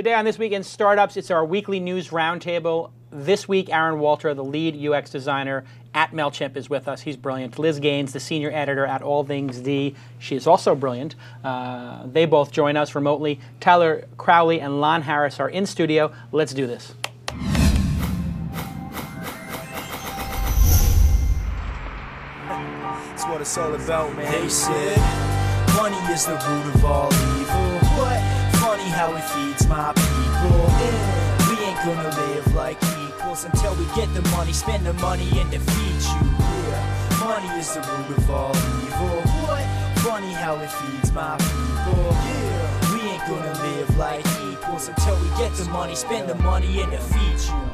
Today on This Week in Startups, it's our weekly news roundtable. This week, Aarron Walter, the lead UX designer at MailChimp, is with us. He's brilliant. Liz Gannes, the senior editor at All Things D, she is also brilliant. Uh, they both join us remotely. Tyler Crowley and Lon Harris are in studio. Let's do this. That's what it's all about, man. They said money is the root of all evil. What? How it feeds my people. We ain't gonna live like equals until we get the money, spend the money, and defeat you. Money is the root of all evil. What? Funny how it feeds my people. Yeah. We ain't gonna live like equals until we get the money, spend the money, and defeat you.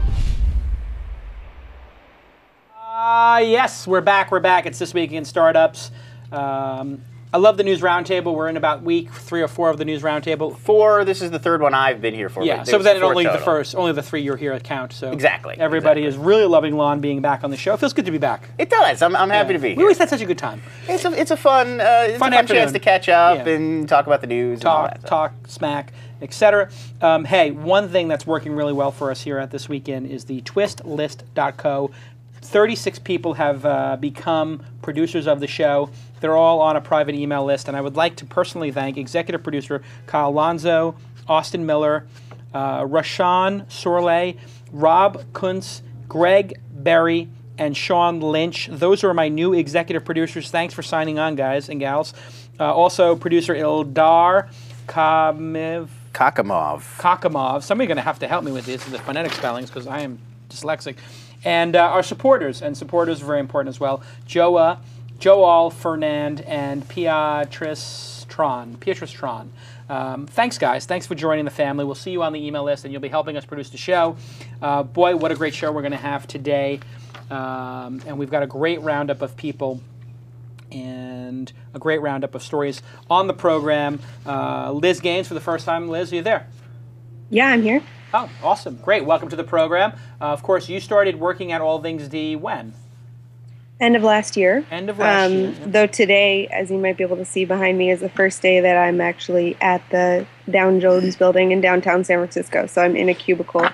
Uh, yes, we're back. We're back. It's this week in startups. Um, I love the news roundtable. We're in about week three or four of the news roundtable. Four. This is the third one I've been here for. Yeah, so then only the first, only the three you're here at count. So Exactly, everybody exactly. is really loving Lon being back on the show. It feels good to be back. It does. I'm, I'm happy Yeah. to be We always had such a good time. It's a it's a fun uh, it's Fun a fun chance to catch up Yeah. and talk about the news. and all talk, that stuff. talk, smack, etc. Um, hey, one thing that's working really well for us here at this weekend is the twistlist.co. 36 people have uh, become producers of the show. They're all on a private email list, and I would like to personally thank executive producer Kyle Lonzo, Austin Miller, uh, Rashawn Sorley, Rob Kuntz, Greg Berry, and Sean Lynch. Those are my new executive producers. Thanks for signing on, guys and gals. Uh, also, producer Ildar Kamiv. Kakamov. Kakamov. Somebody's going to have to help me with these, the phonetic spellings, because I am dyslexic. And uh, our supporters, and supporters are very important as well. Joa, Joel Fernand, and Beatrice Tron. Tron. Um, thanks, guys. Thanks for joining the family. We'll see you on the email list, and you'll be helping us produce the show. Uh, boy, what a great show we're going to have today. Um, and we've got a great roundup of people and a great roundup of stories on the program. Uh, Liz Gannes for the first time. Liz, are you there? Yeah, I'm here. Oh, awesome. Great. Welcome to the program. Uh, of course, you started working at All Things D when? End of last year. End of last um, year. Though today, as you might be able to see behind me, is the first day that I'm actually at the Dow Jones building in downtown San Francisco. So I'm in a cubicle.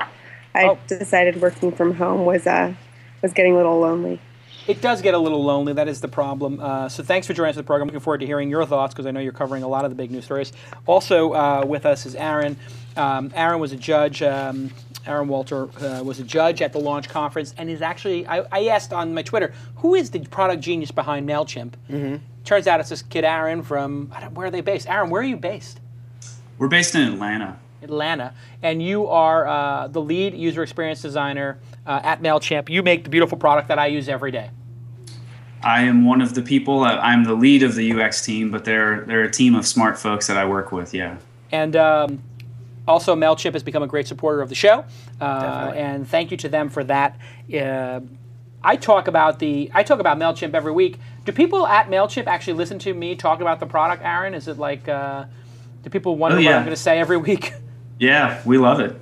I Oh. decided working from home was uh, was getting a little lonely. It does get a little lonely. That is the problem. Uh, so thanks for joining us the program. Looking forward to hearing your thoughts because I know you're covering a lot of the big news stories. Also uh, with us is Aarron. Um, Aarron was a judge. Um, Aarron Walter uh, was a judge at the launch conference and is actually. I, I asked on my Twitter, who is the product genius behind Mailchimp? Mm-hmm. Turns out it's this kid Aarron from. I don't, where are they based? Aarron, where are you based? We're based in Atlanta. Atlanta, and you are uh, the lead user experience designer uh, at Mailchimp. You make the beautiful product that I use every day. I am one of the people. uh, I'm the lead of the UX team, but they're they're a team of smart folks that I work with. Yeah. And um, also, Mailchimp has become a great supporter of the show, uh, and thank you to them for that. Uh, I talk about the I talk about Mailchimp every week. Do people at Mailchimp actually listen to me talk about the product, Aarron? Is it like uh, do people wonder Oh, what. I'm going to say every week? Yeah, we love it.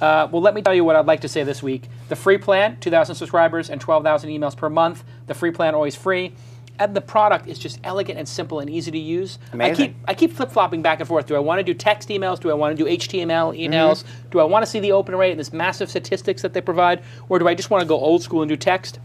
Uh, well, let me tell you what I'd like to say this week. The free plan, 2,000 subscribers and 12,000 emails per month. The free plan always free. And the product is just elegant and simple and easy to use. I keep I keep flip flopping back and forth. Do I want to do text emails? Do I want to do HTML emails? Mm-hmm. Do I want to see the open rate and this massive statistics that they provide, or do I just want to go old school and do text?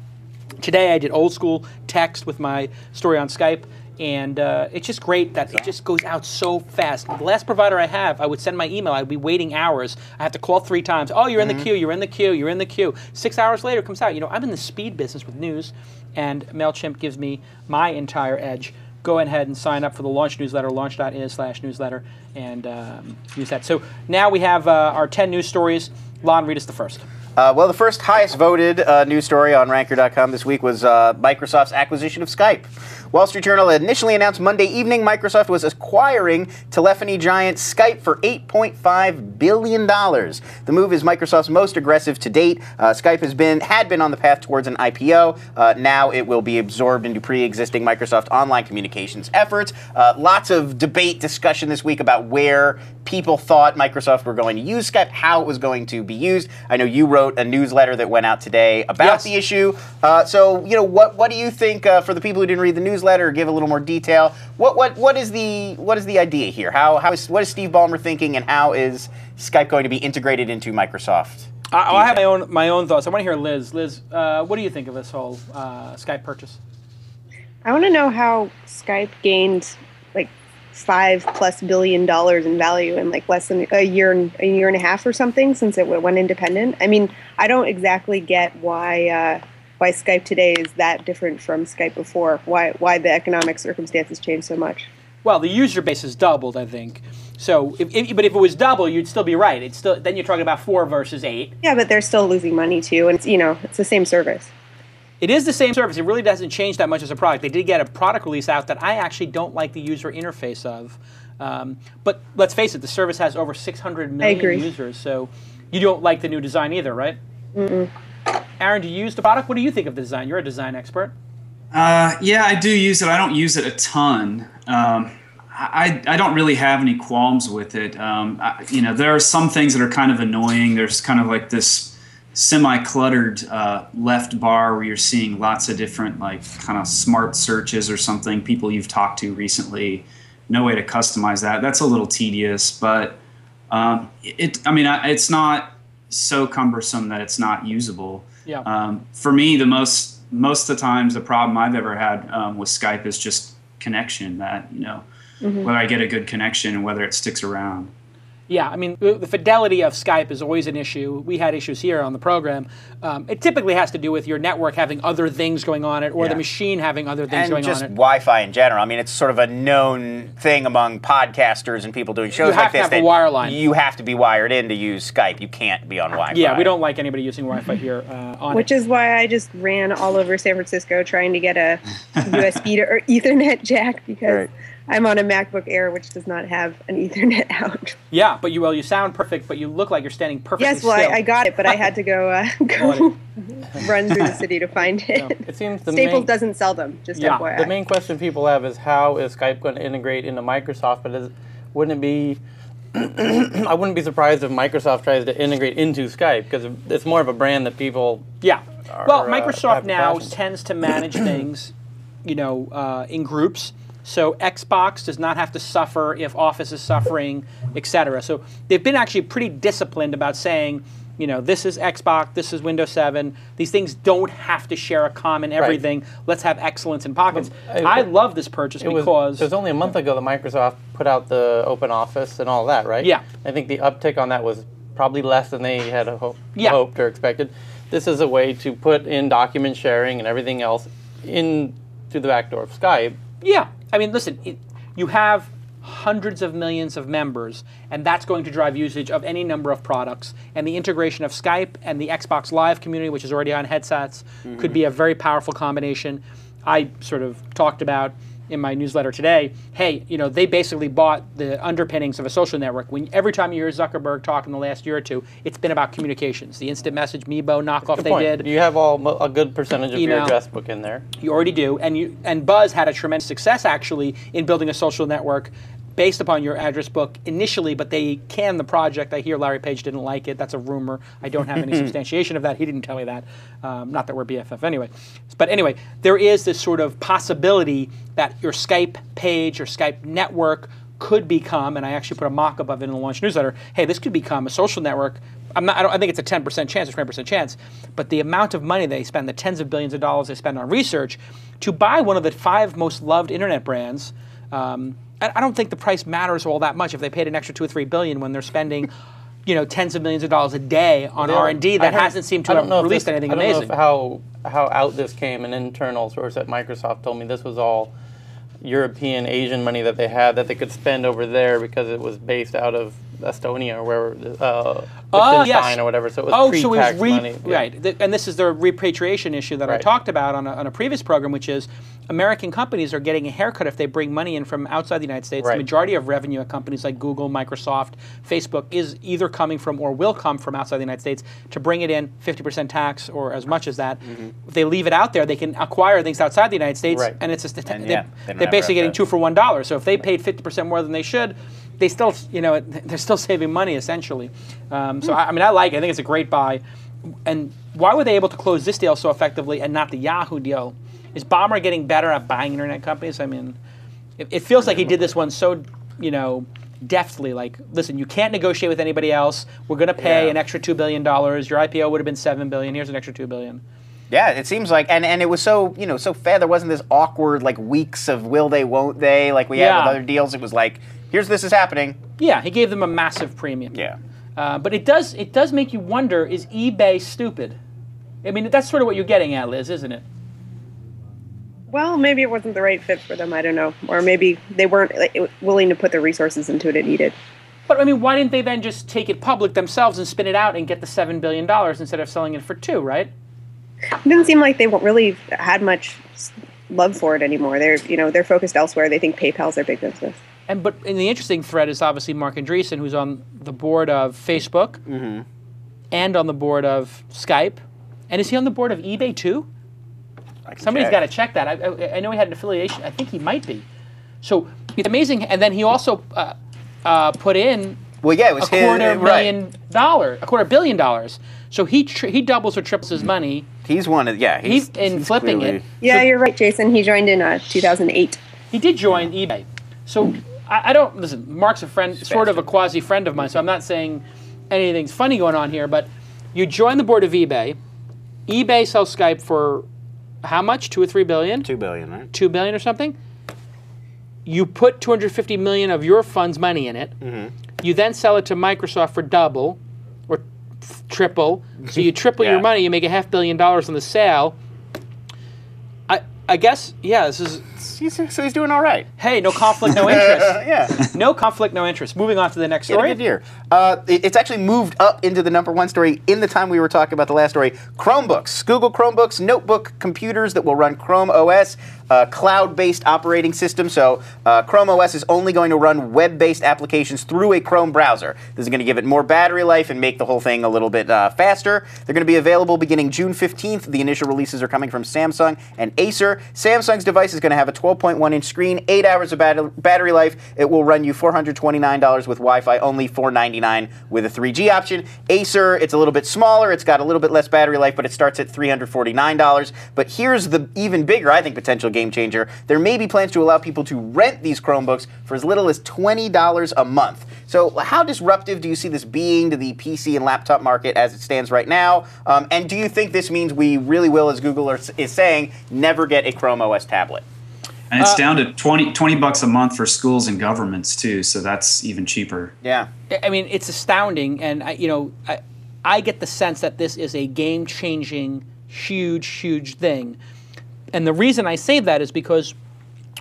Today I did old school text with my story on Skype, and uh, it's just great that it just goes out so fast. The last provider I have, I would send my email, I'd be waiting hours. I have to call three times. Oh, you're in the queue, you're in the queue, you're in the queue. Six hours later it comes out. You know, I'm in the speed business with news, and MailChimp gives me my entire edge. Go ahead and sign up for the launch newsletter, launch.is slash newsletter, and um, use that. So now we have uh, our 10 news stories. Lon, read us the first. Uh, well, the first highest voted uh, news story on Ranker.com this week was uh, Microsoft's acquisition of Skype. Wall Street Journal initially announced Monday evening Microsoft was acquiring telephony giant Skype for $8.5 billion. The move is Microsoft's most aggressive to date. Uh, Skype has been had been on the path towards an IPO. Uh, now it will be absorbed into pre-existing Microsoft online communications efforts. Uh, lots of debate, discussion this week about where people thought Microsoft were going to use Skype, how it was going to be used. I know you wrote wrote a newsletter that went out today about Yes. the issue. Uh, so, you know, what what do you think uh, for the people who didn't read the newsletter? Give a little more detail. What what what is the what is the idea here? How how is what is Steve Ballmer thinking, and how is Skype going to be integrated into Microsoft? I, I have my own my own thoughts. I want to hear Liz. Liz, uh, what do you think of this whole uh, Skype purchase? I want to know how Skype gained like five plus billion dollars in value in like less than a year and a year and a half or something since it went independent. I mean, I don't exactly get why uh, why Skype today is that different from Skype before. Why why the economic circumstances changed so much. Well, the user base has doubled, I think. So, if, if, but if it was double, you'd still be right. It's still then you're talking about four versus eight. Yeah, but they're still losing money too, and it's you know it's the same service. It is the same service. It really doesn't change that much as a product. They did get a product release out that I actually don't like the user interface of. Um, but let's face it, the service has over 600 million users, so you don't like the new design either, right? Mm-mm. Aarron, do you use the product? What do you think of the design? You're a design expert. Uh, yeah, I do use it. I don't use it a ton. Um, I, I don't really have any qualms with it. Um, I, you know, there are some things that are kind of annoying. There's kind of like this semi-cluttered uh, left bar where you're seeing lots of different like kind of smart searches or something. People you've talked to recently. No way to customize that. That's a little tedious, but um, it. I mean, it's not so cumbersome that it's not usable. Yeah. Um, for me, the most most of the times the problem I've ever had um, with Skype is just connection. That you know whether I get a good connection and whether it sticks around. Yeah, I mean, the the fidelity of Skype is always an issue. We had issues here on the program. Um, it typically has to do with your network having other things going on it or Yeah. the machine having other things and going just on it. Wi-Fi in general. I mean, it's sort of a known thing among podcasters and people doing shows like to this. have a that wire line. You have to be wired in to use Skype. You can't be on Wi-Fi. Yeah, we don't like anybody using Wi-Fi here uh, on Which it. is why I just ran all over San Francisco trying to get a USB to or Ethernet jack because Right. I'm on a MacBook Air which does not have an Ethernet out. Yeah, but you well, you sound perfect, but you look like you're standing perfectly Yes, well, still. I, I got it, but I had to go uh, go run through the city to find it. It seems the Staples main, doesn't sell them. Just Yeah, FYI. the main question people have is how is Skype going to integrate into Microsoft? But is, wouldn't it be? I wouldn't be surprised if Microsoft tries to integrate into Skype because it's more of a brand that people. Yeah. are, Well, uh, Microsoft have now passion. tends to manage things, you know, uh, in groups. So Xbox does not have to suffer if Office is suffering, et cetera. So they've been actually pretty disciplined about saying, you know, this is Xbox, this is Windows 7. These things don't have to share a common everything. Let's have excellence in pockets. Well, I love this purchase It was, because it was only a month ago that Microsoft put out the Open Office and all that, right? Yeah. I think the uptick on that was probably less than they had ho- Yeah. hoped or expected. This is a way to put in document sharing and everything else into the back door of Skype. Yeah, I mean, listen, it, you have hundreds of millions of members, and that's going to drive usage of any number of products. And the integration of Skype and the Xbox Live community, which is already on headsets, could be a very powerful combination. I sort of talked about in my newsletter today. Hey, you know, they basically bought the underpinnings of a social network. When every time you hear Zuckerberg talk in the last year or two, it's been about communications. The instant message Meebo knockoff Good they point. did. You have all a good percentage of your address book in there. You already do, and you and Buzz had a tremendous success actually in building a social network based upon your address book initially, but they canned the project. I hear Larry Page didn't like it. That's a rumor. I don't have any substantiation of that. He didn't tell me that. Um, not that we're BFF anyway. But anyway, there is this sort of possibility that your Skype page or Skype network could become, and I actually put a mock-up of it in the launch newsletter. Hey, this could become a social network. I'm not. I, don't, I think it's a 10% chance or 20% chance, but the amount of money they spend, the tens of billions of dollars they spend on research, to buy one of the five most loved internet brands. Um, I, don't think the price matters all that much if they paid an extra two or three billion when they're spending, you know, tens of millions of dollars a day on R and D that hasn't seemed to have released this- anything I don't know amazing. if how how out this came. An internal source at Microsoft told me this was all European Asian money that they had that they could spend over there because it was based out of Estonia or where uh, Oh, yes. or whatever. So it was oh, pre-tax so it was re- money. Right, and this is the repatriation issue that I talked about on a, on a previous program, which is American companies are getting a haircut if they bring money in from outside the United States. The majority of revenue at companies like Google, Microsoft, Facebook is either coming from or will come from outside the United States. To bring it in, 50% tax or as much as that. If they leave it out there, they can acquire things outside the United States, Right. and it's just And, they, yeah, they they're have basically getting two for one dollar. So if they paid 50% more than they should, they still, you know, they're still saving money essentially. Um, so I, I mean, I like it. I think it's a great buy. and why were they able to close this deal so effectively and not the Yahoo deal? Is Ballmer getting better at buying internet companies? I mean, it, it feels like he did this one so, you know, deftly. Like, listen, you can't negotiate with anybody else. We're going to pay Yeah. an extra two billion dollars. Your IPO would have been seven billion. Here's an extra two billion. Yeah, it seems like, and, and it was so you know so fair. There wasn't this awkward like weeks of will they, won't they, like we have Yeah. with other deals. It was like, here's this is happening. Yeah, he gave them a massive premium. Yeah. Uh, but it does it does make you wonder: Is eBay stupid? I mean, that's sort of what you're getting at, Liz, isn't it? Well, maybe it wasn't the right fit for them. I don't know, or maybe they weren't like, willing to put the resources into it it needed. But I mean, why didn't they then just take it public themselves and spin it out and get the seven billion dollars instead of selling it for two? Right? It didn't seem like they really had much love for it anymore. They're you know they're focused elsewhere. They think PayPal's their big business. And but in the interesting thread is obviously Marc Andreessen, who's on the board of Facebook and on the board of Skype, and is he on the board of eBay too? Somebody's got to check that. I, I, I know he had an affiliation. I think he might be. So it's amazing. And then he also uh, uh, put in Well, yeah, it a was his quarter right. million dollar, a quarter billion dollars. So he tri- he doubles or triples his money. He's one of yeah. He's He's, in flipping clearly- it. Yeah, So- you're right, Jason. He joined in uh, 2008. He did join eBay. So I, I don't listen. Marc's a friend, sort of a quasi friend of mine. So I'm not saying anything's funny going on here. But you join the board of eBay. eBay sells Skype for how much? Two or three billion? Two billion, right? Two billion or something. You put 250 million of your fund's money in it. Mm-hmm. You then sell it to Microsoft for double or f- triple. So you triple Yeah. your money. You make a half billion dollars on the sale. I I guess yeah. This is He's, so he's doing all right. hey, no conflict, no interest. yeah. No conflict, no interest. Moving on to the next He had a story. good year. Uh, it- it's actually moved up into the number one story in the time we were talking about the last story. Chromebooks, Google Chromebooks, notebook computers that will run Chrome OS, uh, cloud-based operating system. So uh, Chrome OS is only going to run web-based applications through a Chrome browser. This is going to give it more battery life and make the whole thing a little bit uh, faster. They're going to be available beginning June 15th. The initial releases are coming from Samsung and Acer. Samsung's device is going to have a 12.1-inch screen, eight hours of bat- battery life. It will run you $429 with Wi-Fi, only 499 with a 3G option. Acer, it's a little bit smaller. It's got a little bit less battery life, but it starts at $349. But here's the even bigger, I think, potential game changer. There may be plans to allow people to rent these Chromebooks for as little as $20 a month. So, how disruptive do you see this being to the PC and laptop market as it stands right now? Um, and do you think this means we really will, as Google are, is saying, never get a Chrome OS tablet? And it's down to 20, 20 bucks a month for schools and governments too, so that's even cheaper. Yeah. I mean, it's astounding, and I, you know, I, I get the sense that this is a game-changing, huge, huge thing. And the reason I say that is because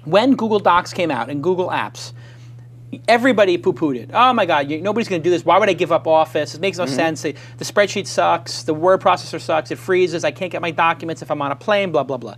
when Google Docs came out and Google Apps, everybody poo-pooed it. Oh my God, you, nobody's going to do this. Why would I give up Office? It makes no sense. The, the spreadsheet sucks. The word processor sucks. It freezes. I can't get my documents if I'm on a plane. Blah blah blah.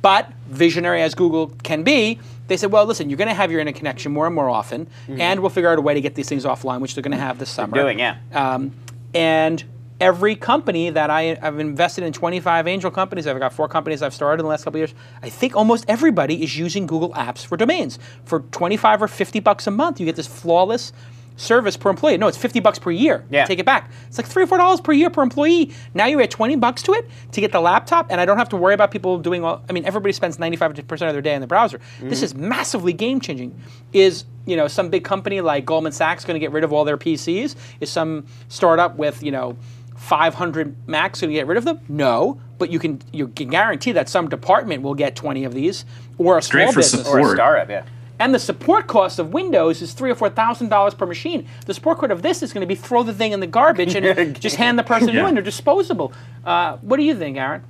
But visionary as Google can be, they said, well, listen, you're going to have your interconnection more and more often, and we'll figure out a way to get these things offline, which they're going to have this summer. Doing, yeah. Um, and every company that I, I've invested in 25 angel companies, I've got four companies I've started in the last couple of years. I think almost everybody is using Google Apps for domains. For 25 or 50 bucks a month, you get this flawless service per employee. No, it's 50 bucks per year. Yeah. Take it back. It's like three or four dollars per year per employee. Now you add 20 bucks to it to get the laptop, and I don't have to worry about people doing all. I mean, everybody spends 95% of their day in the browser. This mm. is massively game changing. Is you know some big company like Goldman Sachs going to get rid of all their PCs? Is some startup with you know 500 Macs going to get rid of them? No, but you can you can guarantee that some department will get 20 of these, or a small great for business. Or a startup, yeah. And the support cost of Windows is three or four thousand dollars per machine. The support cost of this is going to be throw the thing in the garbage and just hand the person a new Yeah. one. They're disposable. Uh, what do you think, Aarron?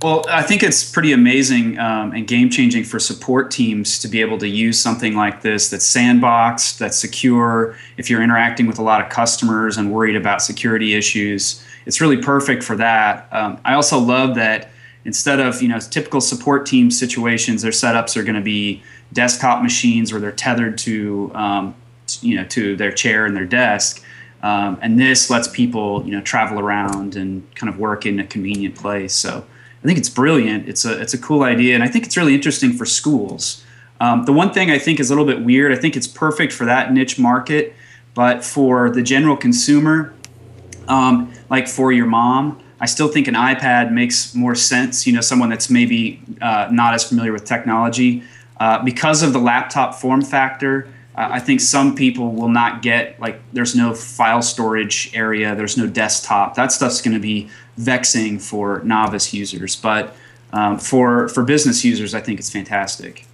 Well, I think it's pretty amazing um, and game changing for support teams to be able to use something like this that's sandboxed, that's secure. If you're interacting with a lot of customers and worried about security issues, it's really perfect for that. Um, I also love that instead of you know typical support team situations, their setups are going to be desktop machines where they're tethered to um, you know to their chair and their desk. Um, and this lets people you know travel around and kind of work in a convenient place. So I think it's brilliant. It's a it's a cool idea, and I think it's really interesting for schools. Um, the one thing I think is a little bit weird. I think it's perfect for that niche market, but for the general consumer, um, like for your mom, I still think an iPad makes more sense. You know, someone that's maybe uh, not as familiar with technology. Uh, because of the laptop form factor, uh, I think some people will not get like there's no file storage area, there's no desktop. That stuff's going to be vexing for novice users, but um, for for business users, I think it's fantastic.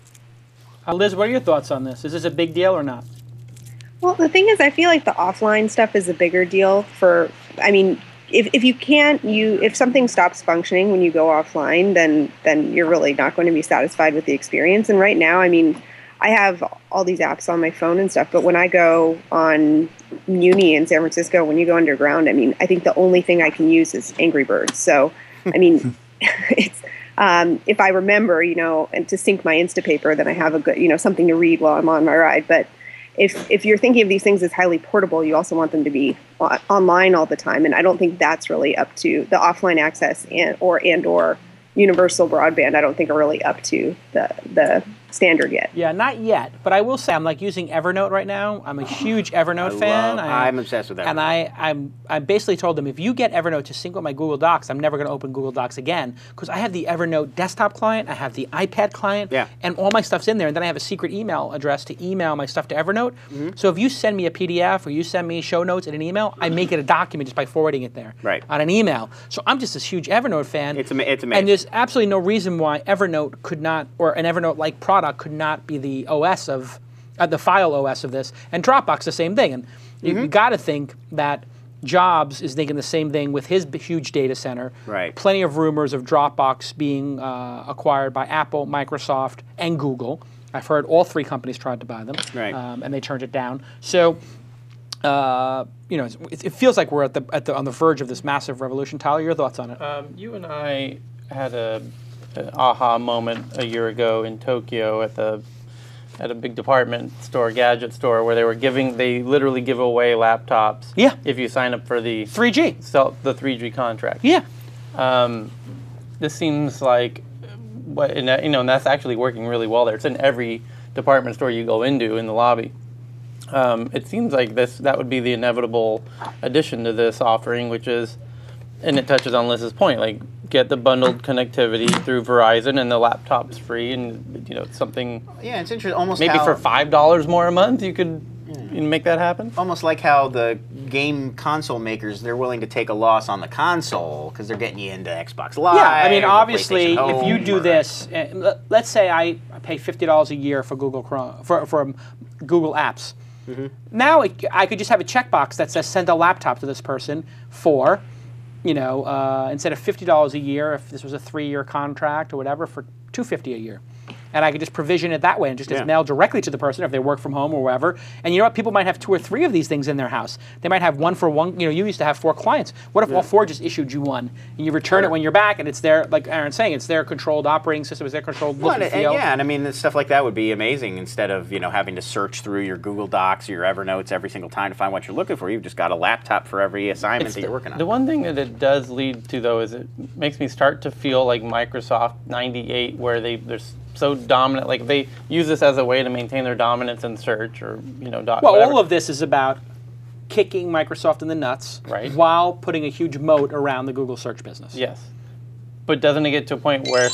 Uh, Liz, what are your thoughts on this? Is this a big deal or not? Well, the thing is, I feel like the offline stuff is a bigger deal for. I mean, if, if you can't you if something stops functioning when you go offline, then then you're really not going to be satisfied with the experience. And right now, I mean, I have all these apps on my phone and stuff, but when I go on Muni in San Francisco, when you go underground, I mean, I think the only thing I can use is Angry Birds. So, I mean, it's um, if I remember, you know, and to sync my Instapaper, then I have a good, you know, something to read while I'm on my ride. But if if you're thinking of these things as highly portable, you also want them to be online all the time. And I don't think that's really up to the offline access and or and or universal broadband. I don't think are really up to the the standard yet. Yeah, not yet. But I will say I'm like using Evernote right now. I'm a huge Evernote I fan. love- I, I'm obsessed with that. And I, I'm, I basically told them if you get Evernote to sync with my Google Docs, I'm never going to open Google Docs again because I have the Evernote desktop client, I have the iPad client, Yeah. and all my stuff's in there. And then I have a secret email address to email my stuff to Evernote. Mm-hmm. So if you send me a PDF or you send me show notes in an email, I make it a document just by forwarding it there Right. on an email. So I'm just this huge Evernote fan. It's ama- it's amazing. And there's absolutely no reason why Evernote could not, or an Evernote-like product could not be the OS of, uh, the file OS of this. And Dropbox the same thing. And you, Mm-hmm. got to think that Jobs is thinking the same thing with his b- huge data center. Right. Plenty of rumors of Dropbox being uh, acquired by Apple, Microsoft, and Google. I've heard all three companies tried to buy them, Right. um, and they turned it down. So. Uh, you know, it, it feels like we're at the, at the on the verge of this massive revolution. Tyler, your thoughts on it? Um, you and I had a an aha moment a year ago in Tokyo at the at a big department store, gadget store, where they were giving they literally give away laptops. Yeah. If you sign up for the 3G. sell the 3G contract. Yeah. Um, this seems like what and, that- you know, and that's actually working really well there. It's in every department store you go into in the lobby. Um, it seems like this that would be the inevitable addition to this offering, which is, and it touches on Liz's point, like get the bundled connectivity through Verizon and the laptop's free, and you know it's something yeah, it's interesting. Almost maybe for five dollars more a month you could you know, make that happen. almost like how the game console makers they're willing to take a loss on the console because they're getting you into Xbox Live. Yeah, I mean, obviously, if you do or- this, let- let's say I pay fifty dollars a year for Google Chrome for, for um, Google Apps. Mm-hmm. Now it, I could just have a checkbox that says send a laptop to this person for, you know, uh, instead of fifty dollars a year, if this was a three-year contract or whatever, for two fifty a year. And I could just provision it that way and just Yeah. it's mailed directly to the person if they work from home or wherever. And you know what? People might have two or three of these things in their house. They might have one for one. You know, you used to have four clients. What if all four just issued you one and you return it when you're back and it's their, like Aarron's saying, it's their controlled operating system, it's their controlled look Well, and and, and feel. yeah, and I mean stuff like that would be amazing instead of you know having to search through your Google Docs or your Evernotes every single time to find what you're looking for. You've just got a laptop for every assignment It's that you're the, working on. the one thing that it does lead to though is it makes me start to feel like Microsoft 98 where they they're s- so dominant like they use this as a way to maintain their dominance in search or you know dot Well, whatever. all of this is about kicking Microsoft in the nuts Right. while putting a huge moat around the Google search business. yes but doesn't it get to a point where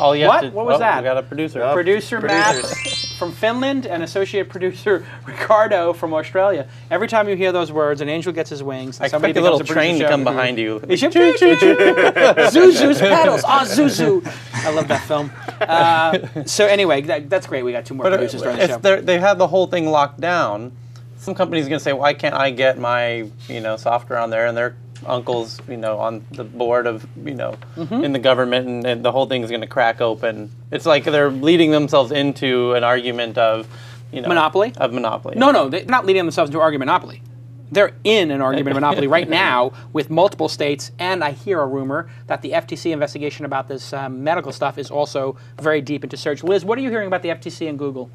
all you What? have to What was oh, that? we got a producer Oh. Producer Matt Producers. from Finland and associate producer Ricardo from Australia. Every time you hear those words, an angel gets his wings. I somebody expect a little becomes train to producer come show. behind you Is it- Zuzu's petals. Ah, Zuzu. I love that film. Uh, so anyway, that, that's great. We got two more But producers during the show. they have the whole thing locked down, some company's going to say, "Why can't I get my you know software on there?" And their uncles, you know, on the board of you know Mm-hmm. in the government, and, and the whole thing's going to crack open. It's like they're leading themselves into an argument of you know Monopoly? of monopoly. No, no, they're not leading themselves into an argument monopoly. They're in an argument of monopoly right now with multiple states, and I hear a rumor that the FTC investigation about this um, medical stuff is also very deep into search. Liz, what are you hearing about the FTC and Google?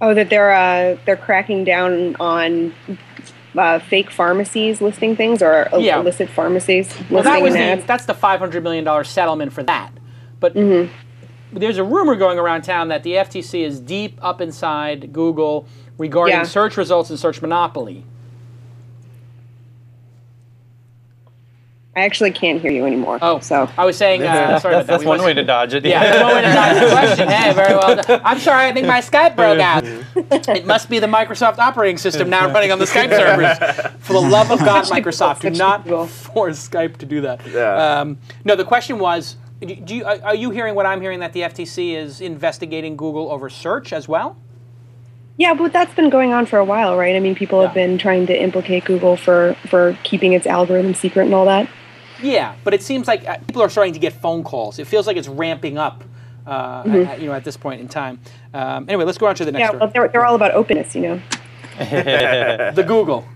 Oh, that they're uh, they're cracking down on uh, fake pharmacies listing things or Yeah. illicit pharmacies Well, that listing was an the, that's the five hundred million dollar settlement for that. But there's a rumor going around town that the FTC is deep up inside Google regarding Yeah. search results and search monopoly. I actually can't hear you anymore. Oh, so I was saying. Uh, sorry that's about that. that's We one way to dodge it. Yeah, that's one way to dodge the question. Hey, very well done. I'm sorry, I think my Skype broke out. It must be the Microsoft operating system now running on the Skype servers. For the love of God, Microsoft, do not Google. force Skype to do that. Yeah. Um, no, the question was. Do do you, are are you hearing what I'm hearing that the FTC is investigating Google over search as well? Yeah, but that's been going on for a while, right? I mean, people have been trying to implicate Google for for keeping its algorithm secret and all that. Yeah, but it seems like uh, people are starting to get phone calls. It feels like it's ramping up, uh, at- you know, at this point in time. Um, anyway, let's go on to the next Yeah, well, they're, they're all about openness, you know. the Google.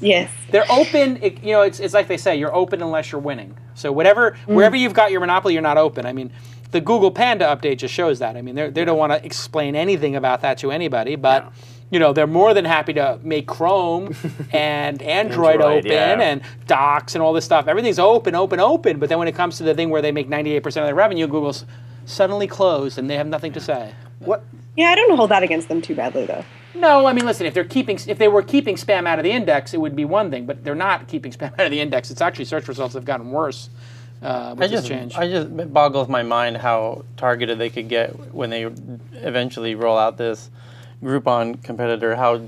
Yes. They're open. It, you know, it's, it's like they say, you're open unless you're winning. So whatever, wherever you've got your monopoly, you're not open. I mean, the Google Panda update just shows that. I mean, they're- they don't want to explain anything about that to anybody, but. You know, they're more than happy to make Chrome and Android, Android, open yeah. and Docs and all this stuff. Everything's open, open, open. But then when it comes to the thing where they make 98% of their revenue, Google's suddenly closed and they have nothing to say. What? Yeah, I don't hold that against them too badly, though. No, I mean, listen. If they're keeping, if they were keeping spam out of the index, it would be one thing. But they're not keeping spam out of the index. It's actually search results have gotten worse uh, with I just, change. I just it boggles my mind how targeted they could get when they eventually roll out this Groupon competitor. How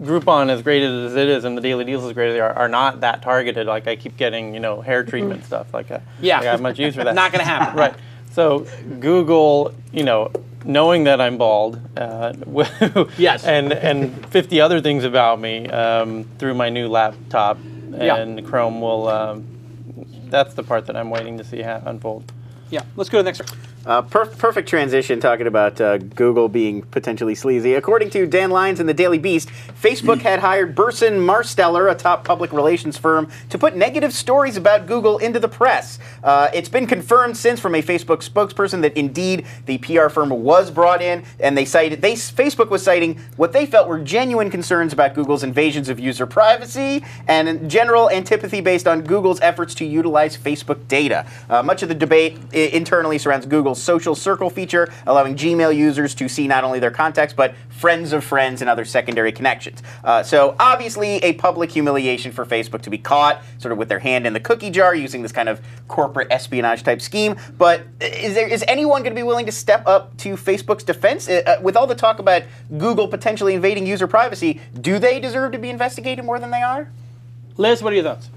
Groupon, as great as it is, and the daily deals as great as they are, are not that targeted. Like I keep getting, you know, hair treatment stuff. Like I, Yeah. I got much use for that. Not gonna happen. right. So Google, you know, knowing that I'm bald, uh, Yes. and and 50 other things about me um, through my new laptop, Yeah. and Chrome will. Um, that's the part that I'm waiting to see unfold. yeah, let's go to the next. one. Uh, per- perfect transition talking about uh, Google being potentially sleazy. According to Dan Lyons in the Daily Beast, Facebook had hired Burson Marsteller, a top public relations firm, to put negative stories about Google into the press. Uh, it's been confirmed since from a Facebook spokesperson that indeed the PR firm was brought in, and they cited they Facebook was citing what they felt were genuine concerns about Google's invasions of user privacy and general antipathy based on Google's efforts to utilize Facebook data. Uh, much of the debate i- internally surrounds Google's social circle feature, allowing Gmail users to see not only their contacts but friends of friends and other secondary connections. Uh, so obviously, a public humiliation for Facebook to be caught, sort of with their hand in the cookie jar, using this kind of corporate espionage type scheme. But is there is anyone going to be willing to step up to Facebook's defense Uh, uh, with all the talk about Google potentially invading user privacy? Do they deserve to be investigated more than they are? Liz, what are your thoughts?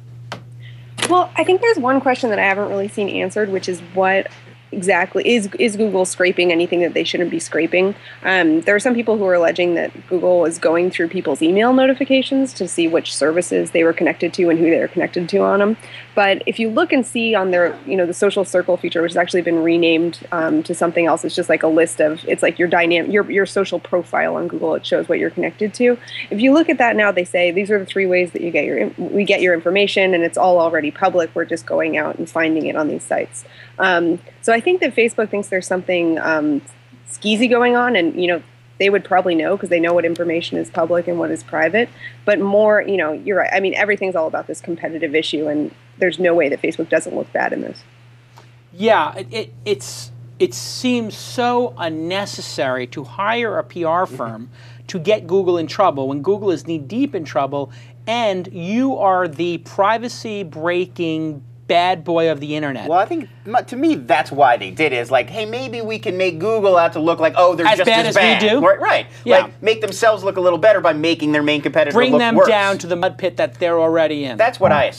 Well, I think there's one question that I haven't really seen answered, which is what exactly is is Google scraping anything that they shouldn't be scraping? Um, there are some people who are alleging that Google was going through people's email notifications to see which services they were connected to and who they were connected to on them. But if you look and see on their, you know, the social circle feature, which has actually been renamed um, to something else, it's just like a list of, it's like your dynamic, your your social profile on Google. It shows what you're connected to. If you look at that now, they say these are the three ways that you get your we get your information, and it's all already public. We're just going out and finding it on these sites. Um, so I think that Facebook thinks there's something um, skeezy going on, and you know they would probably know because they know what information is public and what is private. But more, you know, you're right. I mean, everything's all about this competitive issue, and there's no way that Facebook doesn't look bad in this. Yeah, it, it, it's it seems so unnecessary to hire a PR firm to get Google in trouble when Google is knee deep in trouble, and you are the privacy breaking bad boy of the internet. Well, I think to me that's why they did it. Is like, hey, maybe we can make Google out to look like, oh, they're As just bad as as we bad. do? Right, right. Yeah. Like make themselves look a little better by making their main competitor Bring look them worse. down to the mud pit that they're already in. That's what I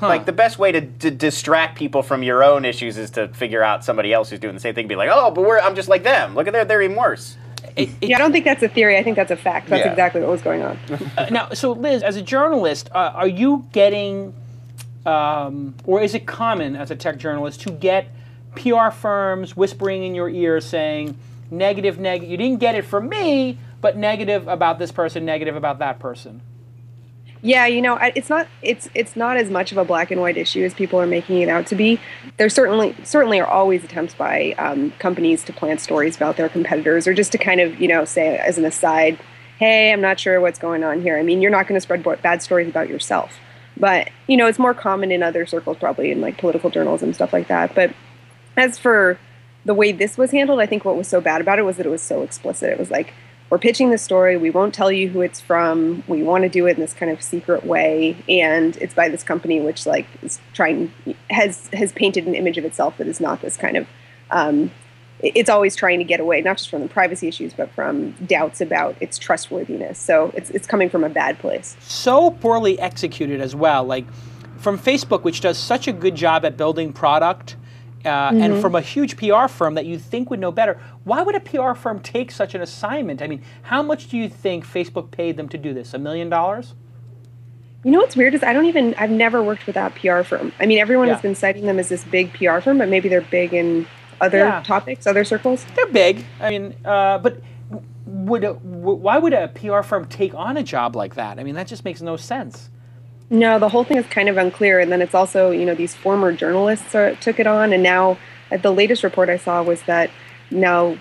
assumed. Like the best way to, to distract people from your own issues is to figure out somebody else who's doing the same thing. And Be like, oh, but we're I'm just like them. Look at their they're even worse. It- it- Yeah, I don't think that's a theory. I think that's a fact. That's Yeah. exactly what was going on. Uh, now, so Liz, as a journalist, uh, are you getting, um, or is it common as a tech journalist to get PR firms whispering in your ear saying negative, negative? You didn't get it from me, but negative about this person, negative about that person. Yeah, you know, it's not it's it's not as much of a black and white issue as people are making it out to be. There certainly certainly are always attempts by um, companies to plant stories about their competitors, or just to kind of you know say as an aside, "Hey, I'm not sure what's going on here." I mean, you're not going to spread bad stories about yourself, but you know, it's more common in other circles, probably in like political journalism and stuff like that. But as for the way this was handled, I think what was so bad about it was that it was so explicit. It was like we're pitching the story. We won't tell you who it's from. We want to do it in this kind of secret way, and it's by this company which like is trying has has painted an image of itself that is not this kind of. Um, it's always trying to get away, not just from the privacy issues, but from doubts about its trustworthiness. So it's it's coming from a bad place. So poorly executed as well. Like from Facebook, which does such a good job at building product. Uh, Mm-hmm. And from a huge PR firm that you think would know better, why would a PR firm take such an assignment? I mean, how much do you think Facebook paid them to do this? A million dollars? You know what's weird is I don't even I've never worked with that PR firm. I mean, everyone Yeah. has been citing them as this big PR firm, but maybe they're big in other Yeah. topics, other circles. They're big. I mean, uh, but would a, why would a PR firm take on a job like that? I mean, that just makes no sense. No, the whole thing is kind of unclear. And then it's also, you know, these former journalists are, took it on. And now uh, the latest report I saw was that now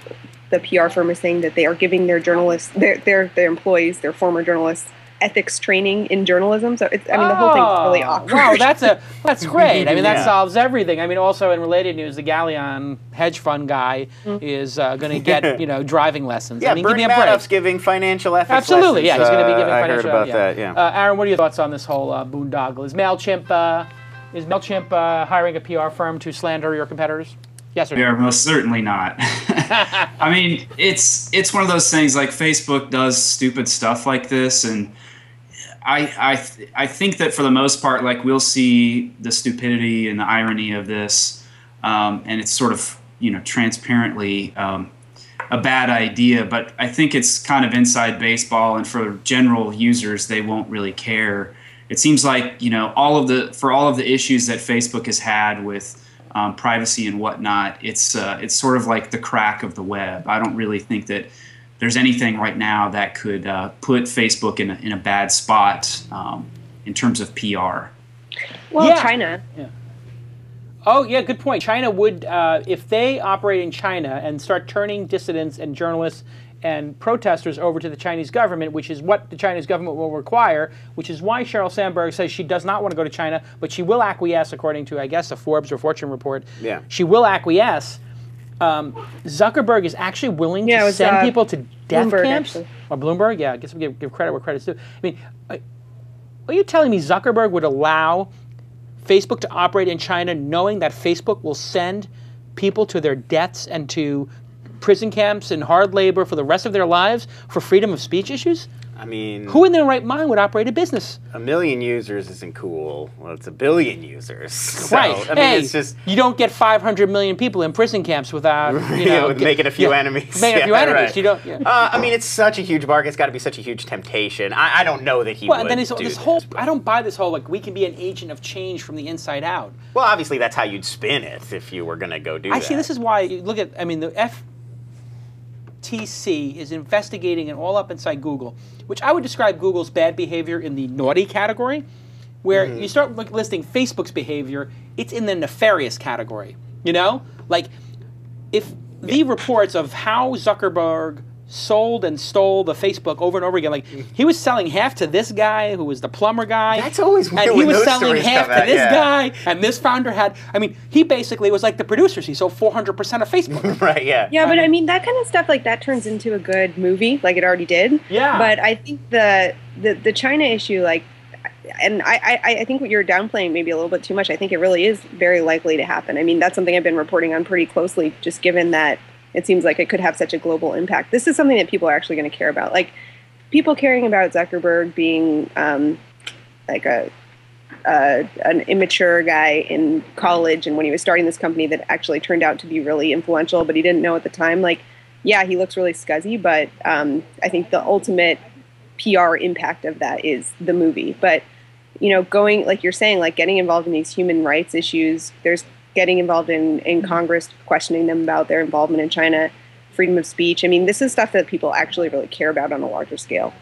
the PR firm is saying that they are giving their journalists, their, their, their employees, their former journalists, ethics training in journalism. So it's, I mean, the whole thing's really Oh, awkward. Wow, that's a that's great. I mean, that Yeah. solves everything. I mean, also in related news, the Galleon hedge fund guy is uh, going to get you know driving lessons. Yeah, I mean, Bernie give me a break. Madoff's giving financial ethics Absolutely, yeah, he's going to be giving Uh, giving I financial. heard about yeah. that. Yeah. Uh, Aarron, what are your thoughts on this whole uh, boondoggle? Is Mailchimp uh, is Mailchimp uh, hiring a PR firm to slander your competitors? Yes or We no? are most certainly not. I mean, it's it's one of those things like Facebook does stupid stuff like this, and I I I think that for the most part, like we'll see the stupidity and the irony of this, um, and it's sort of you know transparently um, a bad idea. But I think it's kind of inside baseball, and for general users, they won't really care. It seems like you know all of the for all of the issues that Facebook has had with um, privacy and whatnot, it's uh, it's sort of like the crack of the web. I don't really think that there's anything right now that could uh, put Facebook in a, in a bad spot um, in terms of PR. well, Yeah. China. Oh yeah, good point. China would, uh, if they operate in China and start turning dissidents and journalists and protesters over to the Chinese government, which is what the Chinese government will require, which is why Sheryl Sandberg says she does not want to go to China, but she will acquiesce, according to I guess a Forbes or Fortune report. Yeah. she will acquiesce. Um, Zuckerberg is actually willing Yeah, to was, send uh, people to death Bloomberg, camps. actually. Or Bloomberg, yeah. I guess we give, give credit where credit's due. I mean, are are you telling me Zuckerberg would allow Facebook to operate in China knowing that Facebook will send people to their deaths and to prison camps and hard labor for the rest of their lives for freedom of speech issues? I mean, Who in their right mind would operate a business? a million users isn't cool. Well, it's a billion users. So, right. I mean, hey, it's just you don't get 500 million people in prison camps without, you Yeah, know, with making a few yeah, enemies. Making a few Yeah, enemies. right. You don't. Yeah. Uh, I mean, it's such a huge market. It's got to be such a huge temptation. I, I don't know that he well, would and then do this this, whole, but- I don't buy this whole like we can be an agent of change from the inside out. Well, obviously, that's how you'd spin it if you were going to go do I that. see. This is why you look at. I mean, the FTC is investigating it all up inside Google, which I would describe Google's bad behavior in the naughty category. Where Mm-hmm. you start like, listing Facebook's behavior, it's in the nefarious category. You know, like if the reports of how Zuckerberg sold and stole the Facebook over and over again, like mm. he was selling half to this guy who was the plumber guy. That's always weird and he when was those selling half to out, this yeah. guy, and this founder had. I mean, he basically was like the producers. He sold 400 percent of Facebook. right, yeah. Yeah, but I mean that kind of stuff like that turns into a good movie, like it already did. Yeah. But I think the the, the China issue, like, and I, I I think what you're downplaying maybe a little bit too much. I think it really is very likely to happen. I mean, that's something I've been reporting on pretty closely, just given that it seems like it could have such a global impact. This is something that people are actually going to care about, like people caring about Zuckerberg being um, like a uh, an immature guy in college and when he was starting this company that actually turned out to be really influential, but he didn't know at the time. Like, yeah, he looks really scuzzy, but um, I think the ultimate PR impact of that is the movie. But you know, going like you're saying, like getting involved in these human rights issues. There's getting involved in in mm-hmm. Congress, questioning them about their involvement in China, freedom of speech. I mean, this is stuff that people actually really care about on a larger scale.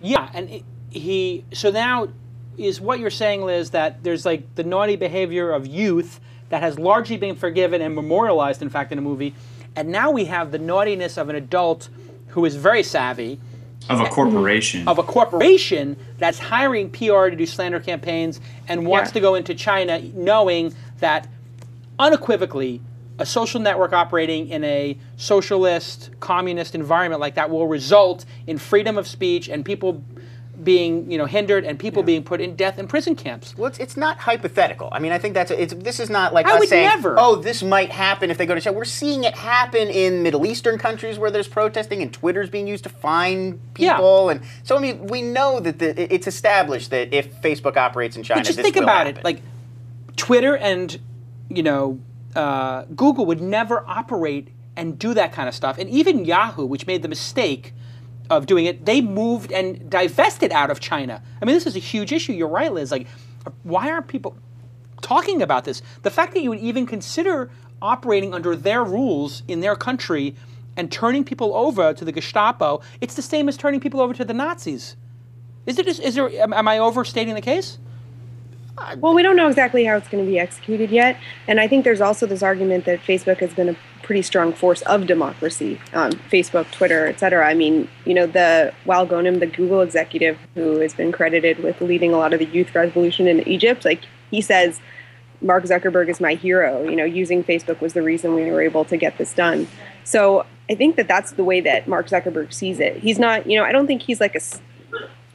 Yeah, and it, he. So now, is what you're saying, Liz, that there's like the naughty behavior of youth that has largely been forgiven and memorialized, in fact, in a movie, and now we have the naughtiness of an adult who is very savvy Of a corporation. of a corporation that's hiring PR to do slander campaigns and wants Yeah. to go into China knowing that unequivocally a social network operating in a socialist, communist environment like that will result in freedom of speech and people being, you know, hindered and people being put in death and prison camps. Well, it's, it's not hypothetical. I mean, I think that's it's. This is not like I us saying, never. "Oh, this might happen if they go to China." We're seeing it happen in Middle Eastern countries where there's protesting, and Twitter's being used to find Yeah. people, and so I mean, we know that the, it's established that if Facebook operates in China, But just think about happen. it. Like Twitter and you know uh, Google would never operate and do that kind of stuff. And even Yahoo, which made the mistake of doing it, they moved and divested out of China. I mean, this is a huge issue. You're right, Liz. Like, why aren't people talking about this? The fact that you would even consider operating under their rules in their country and turning people over to the Gestapo, it's the same as turning people over to the Nazis. Is it? Is there? Am, am I overstating the case? Well, we don't know exactly how it's going to be executed yet, and I think there's also this argument that Facebook has been a pretty strong force of democracy. Um, Facebook, Twitter, et cetera. I mean, you know, the Wael Ghonim, the Google executive who has been credited with leading a lot of the youth revolution in Egypt, like he says, Mark Zuckerberg is my hero. You know, using Facebook was the reason we were able to get this done. So I think that that's the way that Mark Zuckerberg sees it. He's not, you know, I don't think he's like a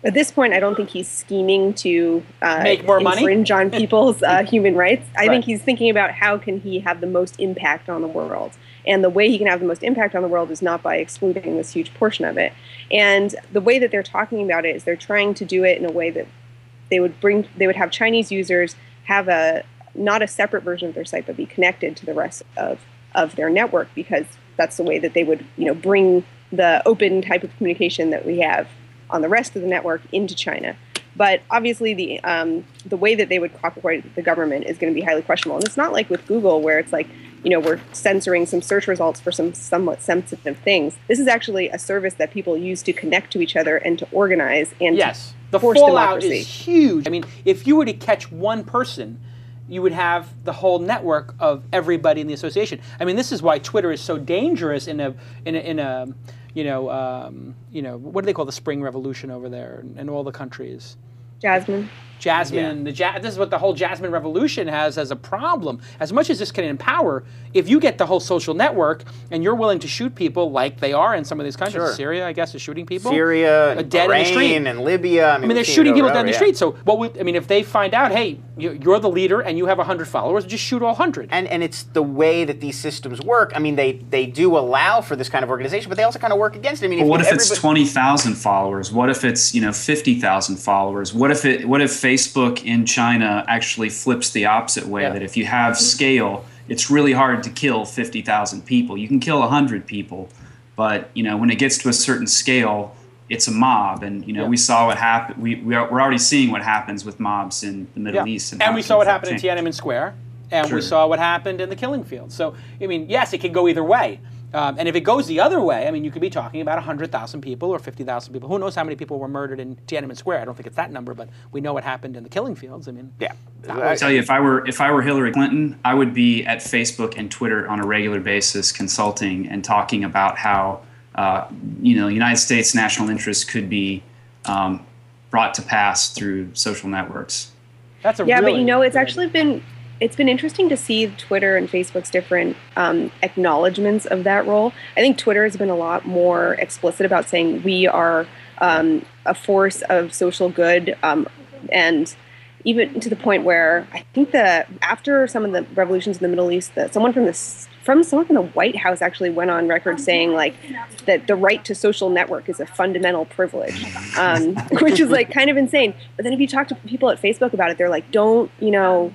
at this point, I don't think he's scheming to uh, Make more money? infringe on people's uh, human rights. I Right. think he's thinking about how can he have the most impact on the world, and the way he can have the most impact on the world is not by excluding this huge portion of it. And the way that they're talking about it is they're trying to do it in a way that they would bring they would have Chinese users have a not a separate version of their site, but be connected to the rest of of their network because that's the way that they would you know bring the open type of communication that we have on the rest of the network into China. But obviously, the um, the way that they would cooperate with the government is going to be highly questionable. And it's not like with Google, where it's like you know we're censoring some search results for some somewhat sensitive things. This is actually a service that people use to connect to each other and to organize and Yes. to The force fallout democracy. is huge. I mean, if you were to catch one person, you would have the whole network of everybody in the association. I mean, this is why Twitter is so dangerous in a in a, in a you know um, you know what do they call the spring revolution over there in, in all the countries. Jasmine. Jasmine, the ja- this is what the whole Jasmine revolution has as a problem. As much as this can empower, if you get the whole social network and you're willing to shoot people like they are in some of these countries, Sure. Syria, I guess, is shooting people. Syria, uh, and dead in the street. And Libya. I mean, I mean, they're shooting people over down and the over, yeah. street. So, what would I mean if they find out, hey, you- you're the leader and you have hundred followers, just shoot all hundred. and and it's the way that these systems work. I mean, they they do allow for this kind of organization, but they also kind of work against it. I mean, But what if it's twenty thousand followers? What if it's you know fifty thousand followers? What if it? What if Facebook in China actually flips the opposite way? Yeah. That if you have scale, it's really hard to kill fifty thousand people. You can kill hundred people, but you know when it gets to a certain scale, it's a mob. And you know Yeah. we saw what happened. We we are, we're already seeing what happens with mobs in the Middle East. and how we saw what happened in. Tiananmen Square, and Sure. we saw what happened in the killing field. So, I mean, yes, it can go either way. Um, and if it goes the other way, I mean, you could be talking about 100,000 people or 50,000 people. Who knows how many people were murdered in Tiananmen Square? I don't think it's that number, but we know what happened in the killing fields. I mean, yeah. I tell you, if I were if I were Hillary Clinton, I would be at Facebook and Twitter on a regular basis, consulting and talking about how uh, you know United States national interests could be um, brought to pass through social networks. that's a yeah really but you know it's actually been it's been interesting to see twitter and facebook's different um, acknowledgments of that role. I think twitter has been a lot more explicit about saying we are um, a force of social good um, and even to the point where i think the after some of the revolutions in the middle east that someone from this from someone from the White House actually went on record saying like that the right to social network is a fundamental privilege, um, which is like kind of insane. But then if you talk to people at Facebook about it, they're like, don't you know,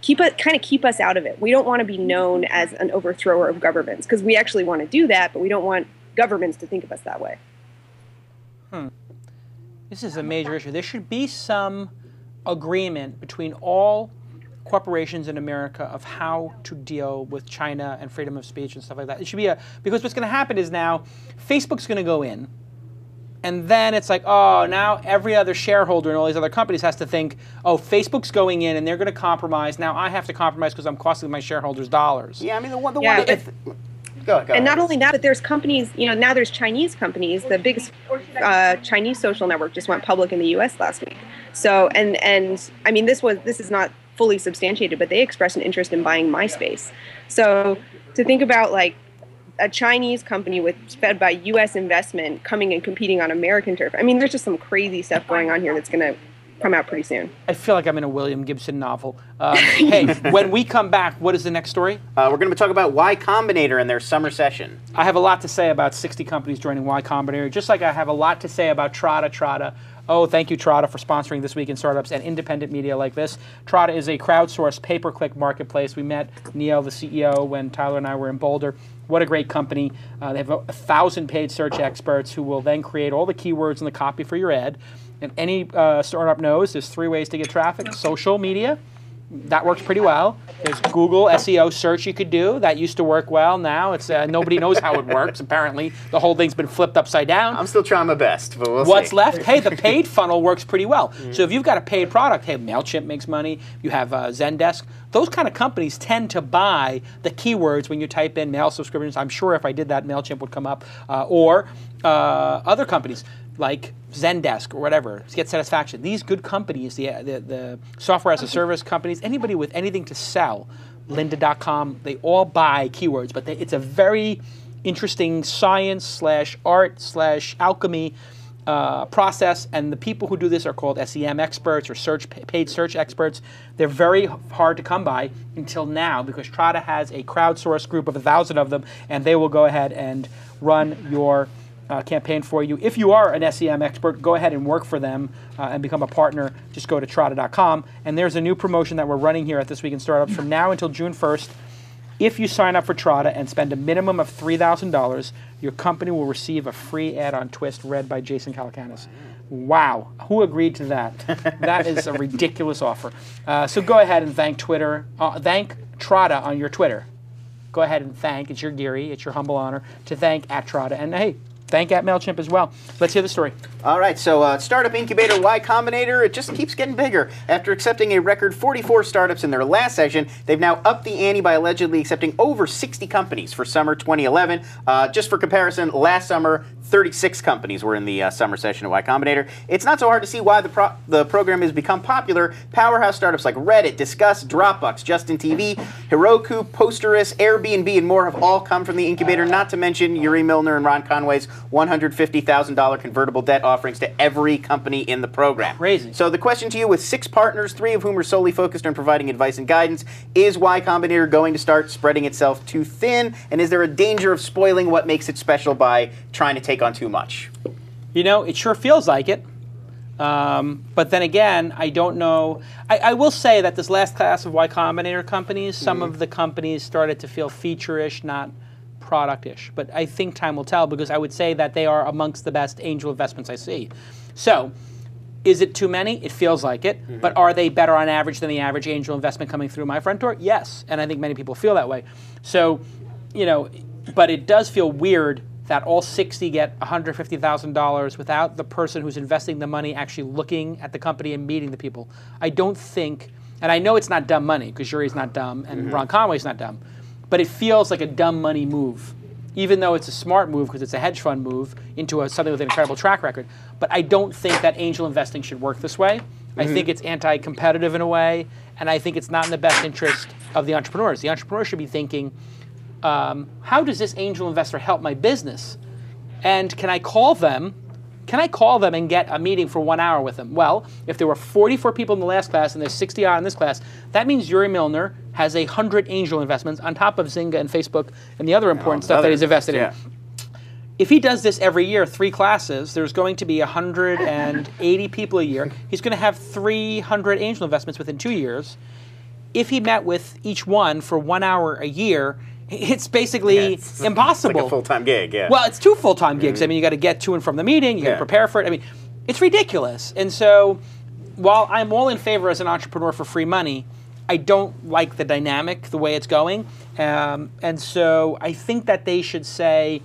keep it kind of keep us out of it. We don't want to be known as an overthrower of governments because we actually want to do that, but we don't want governments to think of us that way. Hmm. This is a major issue. There should be some agreement between all corporations in America of how to deal with China and freedom of speech and stuff like that. It should be a because what's going to happen is now Facebook's going to go in, and then it's like, oh, now every other shareholder in all these other companies has to think, oh, Facebook's going in and they're going to compromise. Now I have to compromise because I'm costing my shareholders dollars. Yeah, I mean the one. The Yeah, one. If, go, go and not only that, but there's companies, you know, now there's Chinese companies. The biggest uh, Chinese social network just went public in the U.S. last week. So, and and I mean, this was this is not fully substantiated, but they expressed an interest in buying MySpace. So to think about like a Chinese company with fed by U.S. investment coming and competing on American turf. I mean, there's just some crazy stuff going on here that's going to come out pretty soon. I feel like I'm in a William Gibson novel. Um, hey, when we come back, what is the next story? Uh, we're going to talk about Y Combinator and their summer session. I have a lot to say about 60 companies joining Y Combinator, just like I have a lot to say about Trada Trada. Oh, thank you, Trada, for sponsoring This Week in Startups and independent media like this. Trada is a crowdsourced pay per click marketplace. We met Neil, the CEO, when Tyler and I were in Boulder. What a great company. Uh, they have a, a thousand paid search experts who will then create all the keywords and the copy for your ad. And any uh, startup knows there's three ways to get traffic social media, that works pretty well. There's Google SEO search you could do. That used to work well. Now it's uh, nobody knows how it works. Apparently, the whole thing's been flipped upside down. I'm still trying my best, but we'll What's see. left? Hey, the paid funnel works pretty well. So if you've got a paid product, hey, Mailchimp makes money. You have uh, Zendesk. Those kind of companies tend to buy the keywords when you type in mail subscriptions. I'm sure if I did that, Mailchimp would come up, uh, or uh, other companies like Zendesk or whatever, Get Satisfaction. These good companies, the, the, the software as a service companies, anybody with anything to sell, lynda.com, they all buy keywords, but they, it's a very interesting science slash art slash alchemy uh, process, and the people who do this are called SEM experts or search paid search experts. They're very hard to come by until now because Trada has a crowdsourced group of a thousand of them, and they will go ahead and run your uh, campaign for you. If you are an SEM expert, go ahead and work for them uh, and become a partner. Just go to Trada.com, and there's a new promotion that we're running here at This Week in Startups from now until June 1st. If you sign up for Trada and spend a minimum of $3,000, your company will receive a free ad on Twist read by Jason Calacanis. Wow, who agreed to that? that is a ridiculous offer. Uh, so go ahead and thank Twitter, uh, thank Trada on your Twitter. Go ahead and thank, it's your Geary, it's your humble honor to thank at Trada. And hey, thank at MailChimp as well. Let's hear the story. All right, so uh, startup incubator Y Combinator, it just keeps getting bigger. After accepting a record 44 startups in their last session, they've now upped the ante by allegedly accepting over 60 companies for summer 2011. Uh, just for comparison, last summer, 36 companies were in the uh, summer session at Y Combinator. It's not so hard to see why the, pro- the program has become popular. Powerhouse startups like Reddit, Disqus, Dropbox, Justin TV, Heroku, Posterous, Airbnb, and more have all come from the incubator, not to mention Yuri Milner and Ron Conway's $150,000 convertible debt offerings to every company in the program. Crazy. So the question to you, with six partners, three of whom are solely focused on providing advice and guidance, is Y Combinator going to start spreading itself too thin? And is there a danger of spoiling what makes it special by trying to take on too much? You know, it sure feels like it. Um, but then again, I don't know. I, I, will say that this last class of Y Combinator companies, some of the companies started to feel feature-ish, not product-ish. But I think time will tell because I would say that they are amongst the best angel investments I see. So, is it too many? It feels like it. Mm-hmm. But are they better on average than the average angel investment coming through my front door? Yes. And I think many people feel that way. So, you know, but it does feel weird that all 60 get $150,000 without the person who's investing the money actually looking at the company and meeting the people. I don't think, and I know it's not dumb money because Yuri's not dumb and Ron Conway's not dumb, but it feels like a dumb money move, even though it's a smart move because it's a hedge fund move into a, something with an incredible track record. But I don't think that angel investing should work this way. I think it's anti-competitive in a way, and I think it's not in the best interest of the entrepreneurs. The entrepreneur should be thinking, um, how does this angel investor help my business? And can I call them? Can I call them and get a meeting for one hour with them? Well, if there were 44 people in the last class and there's 60 odd in this class, that means Yuri Milner has a hundred angel investments on top of Zynga and Facebook and the other important oh, stuff that he's invested yeah. in. If he does this every year, three classes, there's going to be 180 people a year. He's going to have 300 angel investments within two years. If he met with each one for one hour a year, it's basically Yeah, it's- impossible. Like a full time gig, yeah. Well, it's two full time gigs. I mean, you got to get to and from the meeting. You got to Yeah. prepare for it. I mean, it's ridiculous. And so, while I'm all in favor as an entrepreneur for free money, I don't like the dynamic the way it's going. Um, and so, I think that they should say,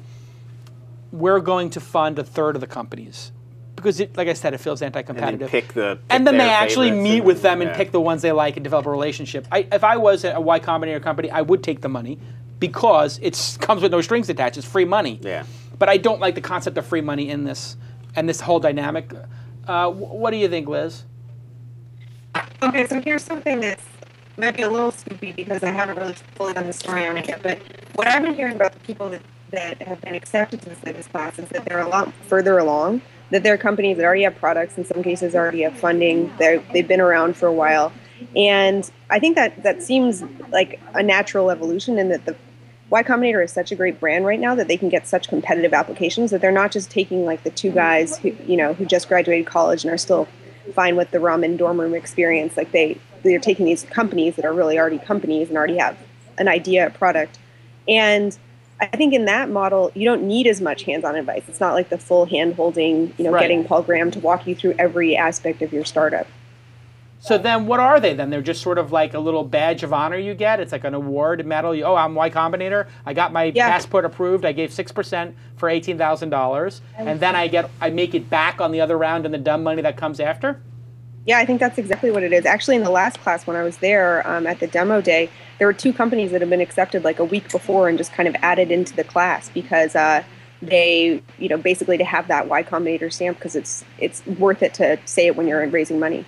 we're going to fund a third of the companies. Because, it, like I said, it feels anti-competitive. pick the- and then they actually meet and- with them and pick the ones they like and develop a relationship. I, if I was a Y Combinator company, I would take the money because it comes with no strings attached. It's free money. Yeah. But I don't like the concept of free money in this and this whole dynamic. Uh, what do you think, Liz? Okay, so here's something that's might be a little scoopy because I haven't really fully done the story on it yet. But what I've been hearing about the people that, that have been accepted to this class is that they're a lot further along. That there are companies that already have products, in some cases already have funding. They're, they've been around for a while, and I think that that seems like a natural evolution, in that the Y Combinator is such a great brand right now that they can get such competitive applications that they're not just taking like the two guys who you know who just graduated college and are still fine with the ramen dorm room experience. Like they they're taking these companies that are really already companies and already have an idea, a product, and I think in that model you don't need as much hands-on advice. It's not like the full hand-holding, you know, Right. getting Paul Graham to walk you through every aspect of your startup. So then, what are they then? They're just sort of like a little badge of honor you get. It's like an award medal. You, oh, I'm Y Combinator. I got my Yeah. passport approved. I gave six percent for eighteen thousand dollars, and then I get I make it back on the other round and the dumb money that comes after. Yeah, I think that's exactly what it is. Actually, in the last class when I was there um, at the demo day, there were two companies that had been accepted like a week before and just kind of added into the class because uh, they, you know, basically to have that Y Combinator stamp because it's it's worth it to say it when you're raising money.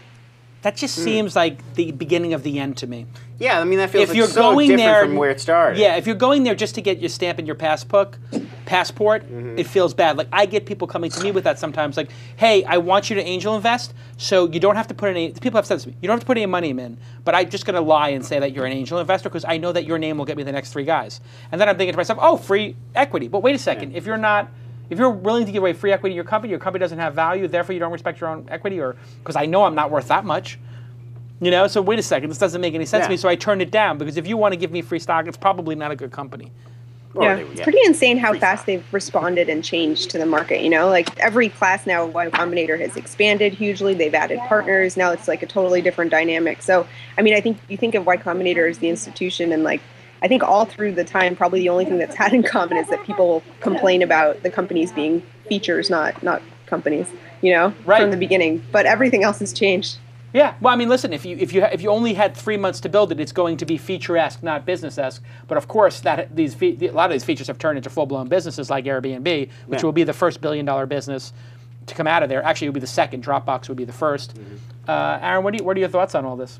That just seems like the beginning of the end to me. Yeah, I mean that feels if like you're so going different there from where it started. Yeah, if you're going there just to get your stamp in your passport, passport, Mm-hmm. it feels bad. Like I get people coming to me with that sometimes. Like, hey, I want you to angel invest, so you don't have to put any. People have said this to me. You don't have to put any money in, but I'm just going to lie and say that you're an angel investor because I know that your name will get me the next three guys. And then I'm thinking to myself, oh, free equity. But wait a second, if you're not. If you're willing to give away free equity in your company, your company doesn't have value, therefore you don't respect your own equity, or because I know I'm not worth that much. You know, so wait a second, this doesn't make any sense to me. So I turned it down because if you want to give me free stock, it's probably not a good company. Or yeah, it's pretty insane how fast they've responded and changed to the market. You know, like every class now, Y Combinator has expanded hugely. They've added partners. Now it's like a totally different dynamic. So, I mean, I think you think of Y Combinator as the institution, and like, I think all through the time, probably the only thing that's had in common is that people complain about the companies being features, not not companies. You know, Right. from the beginning. But everything else has changed. Yeah, well, I mean, listen, if you if you if you only had three months to build it, it's going to be feature-esque, not business-esque. But of course, that these fe- a lot of these features have turned into full-blown businesses like Airbnb, which Yeah. will be the first billion-dollar business to come out of there. Actually, it would be the second. Dropbox would be the 1st Uh, Aarron, what do you, what are your thoughts on all this?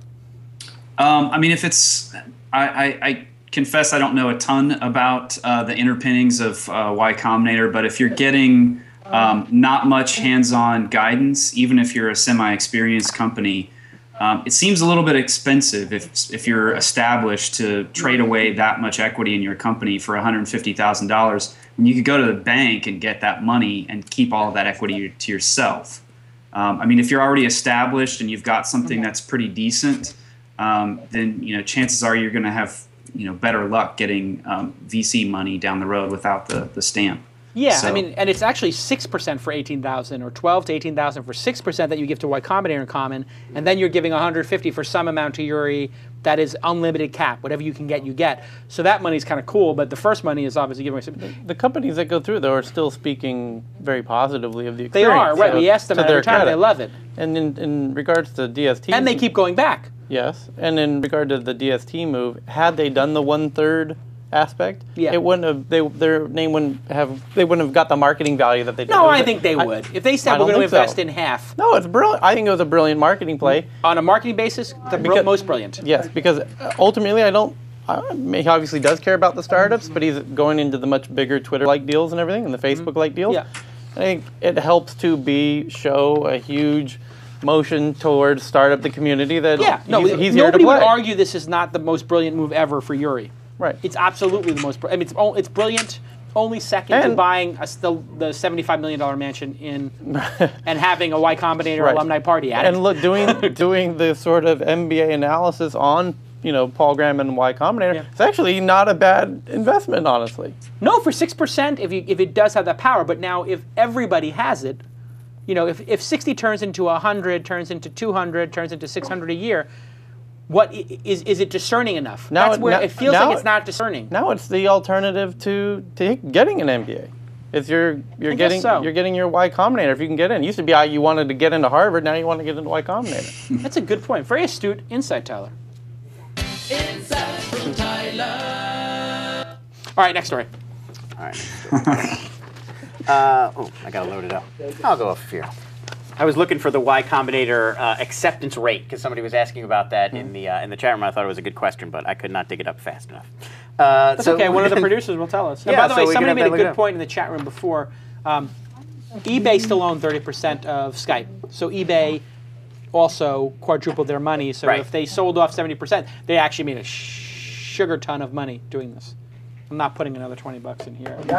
Um, I mean, if it's, I, I, I confess I don't know a ton about uh, the interpinnings of uh, Y Combinator, but if you're getting um, not much hands-on guidance, even if you're a semi-experienced company, um, it seems a little bit expensive if, if you're established to trade away that much equity in your company for $150,000 when you could go to the bank and get that money and keep all of that equity to yourself. Um, I mean, if you're already established and you've got something that's pretty decent, um, then you know chances are you're going to have you know better luck getting um, VC money down the road without the the stamp. Yeah, I mean, and it's actually six percent for eighteen thousand, or twelve to eighteen thousand for six percent that you give to Y Combinator in common, and then you're giving one hundred fifty for some amount to Yuri that is unlimited cap. Whatever you can get, you get. So that money's kind of cool, but the first money is obviously giving away. Some, The companies that go through though are still speaking very positively of the experience. they are right. so We asked them to every their time; they love it, And in, in regards to DST, and they keep going back. Yes, and in regard to the DST move, had they done the one third aspect, Yeah. it wouldn't have. They their name wouldn't have. They wouldn't have got the marketing value that they did. No, I think they I- would. If they said we're going to think so. invest in half No, it's brilliant. I think it was a brilliant marketing play. on a marketing basis, the Because- most brilliant. Yes, because ultimately, I don't. I, he obviously does care about the startups, but he's going into the much bigger Twitter-like deals and everything, and the Facebook-like deals. Mm-hmm. Yeah. I think it helps to be show a huge motion towards startup the community that Yeah, no, he's, he's here to nobody would argue this is not the most brilliant move ever for Yuri. Right. It's absolutely the most. I mean, it's it's brilliant. Only second to buying a, the the seventy-five million dollar mansion in and having a Y Combinator Right. alumni party at and it. And look, doing doing the sort of MBA analysis on you know Paul Graham and Y Combinator, Yeah. it's actually not a bad investment, honestly. No, for six percent, if you if it does have that power. But now, if everybody has it, you know, if if sixty turns into hundred, turns into two hundred, turns into six hundred a year, what i- is is it discerning enough? Now That's it- where now- it feels now like it's not discerning. Now it's the alternative to, to getting an MBA. It's your you're I guess getting so. you're getting your Y Combinator if you can get in. It used to be you wanted to get into Harvard, now you want to get into Y Combinator. That's a good point. Very astute insight, Tyler. All right, next story. All right. uh, oh, I gotta load it up. I'll go off here. I was looking for the Y Combinator uh, acceptance rate because somebody was asking about that in the uh, in the chat room. I thought it was a good question, but I could not dig it up fast enough. Uh, That's okay. One of the producers will tell us. And Yeah, by the so way, somebody made a good point in the chat room before. Um, eBay still owned 30% of Skype. So eBay also quadrupled their money. So Right. if they sold off 70%, they actually made a sh- sugar ton of money doing this. I'm not putting another 20 bucks in here.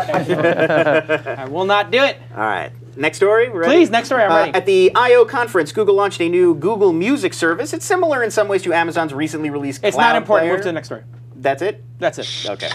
I will not do it. All right. Next story. Ready? Please, next story, I'm Uh. At the I/O conference, Google launched a new Google Music service. It's similar in some ways to Amazon's recently released. It's Cloud not important. Player. Move to the next story. That's it. That's it. Okay.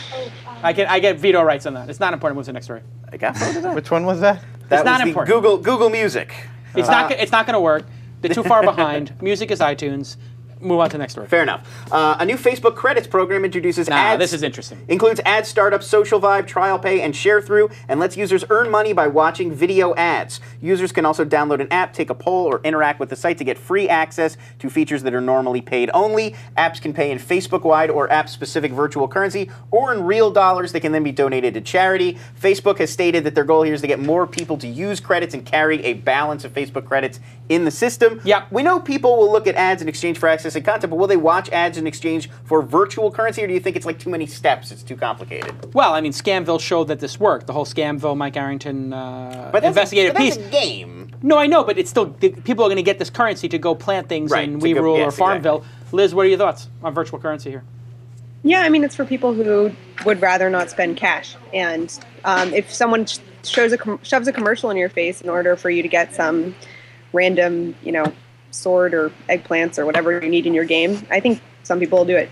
I get I get veto rights on that. It's not important. Move to the next story. I got. Which one was that? That not was the important. Google Google Music. It's not. It's not going to work. They're too far behind. Music is iTunes. Move on to the next story. Fair enough. Uh, a new Facebook credits program introduces Nah, ads. this is interesting. Includes ad startup, social vibe, trial pay, and share through, and lets users earn money by watching video ads. Users can also download an app, take a poll, or interact with the site to get free access to features that are normally paid only. Apps can pay in Facebook wide or app specific virtual currency, or in real dollars that can then be donated to charity. Facebook has stated that their goal here is to get more people to use credits and carry a balance of Facebook credits in the system. Yep. We know people will look at ads in exchange for access and content, but will they watch ads in exchange for virtual currency, or do you think it's like too many steps? It's too complicated. Well, I mean, Scamville showed that this worked. The whole Scamville, Mike Arrington uh, But that's investigative a, but piece. That's a game. No, I know, but it's still the- people are going to get this currency to go plant things Right, in to go- WeRule or yes, Farmville. Liz, what are your thoughts on virtual currency here? Yeah, I mean, it's for people who would rather not spend cash. And um, if someone shows a com- shoves a commercial in your face in order for you to get some random, you know, sword or eggplants or whatever you need in your game, I think some people will do it.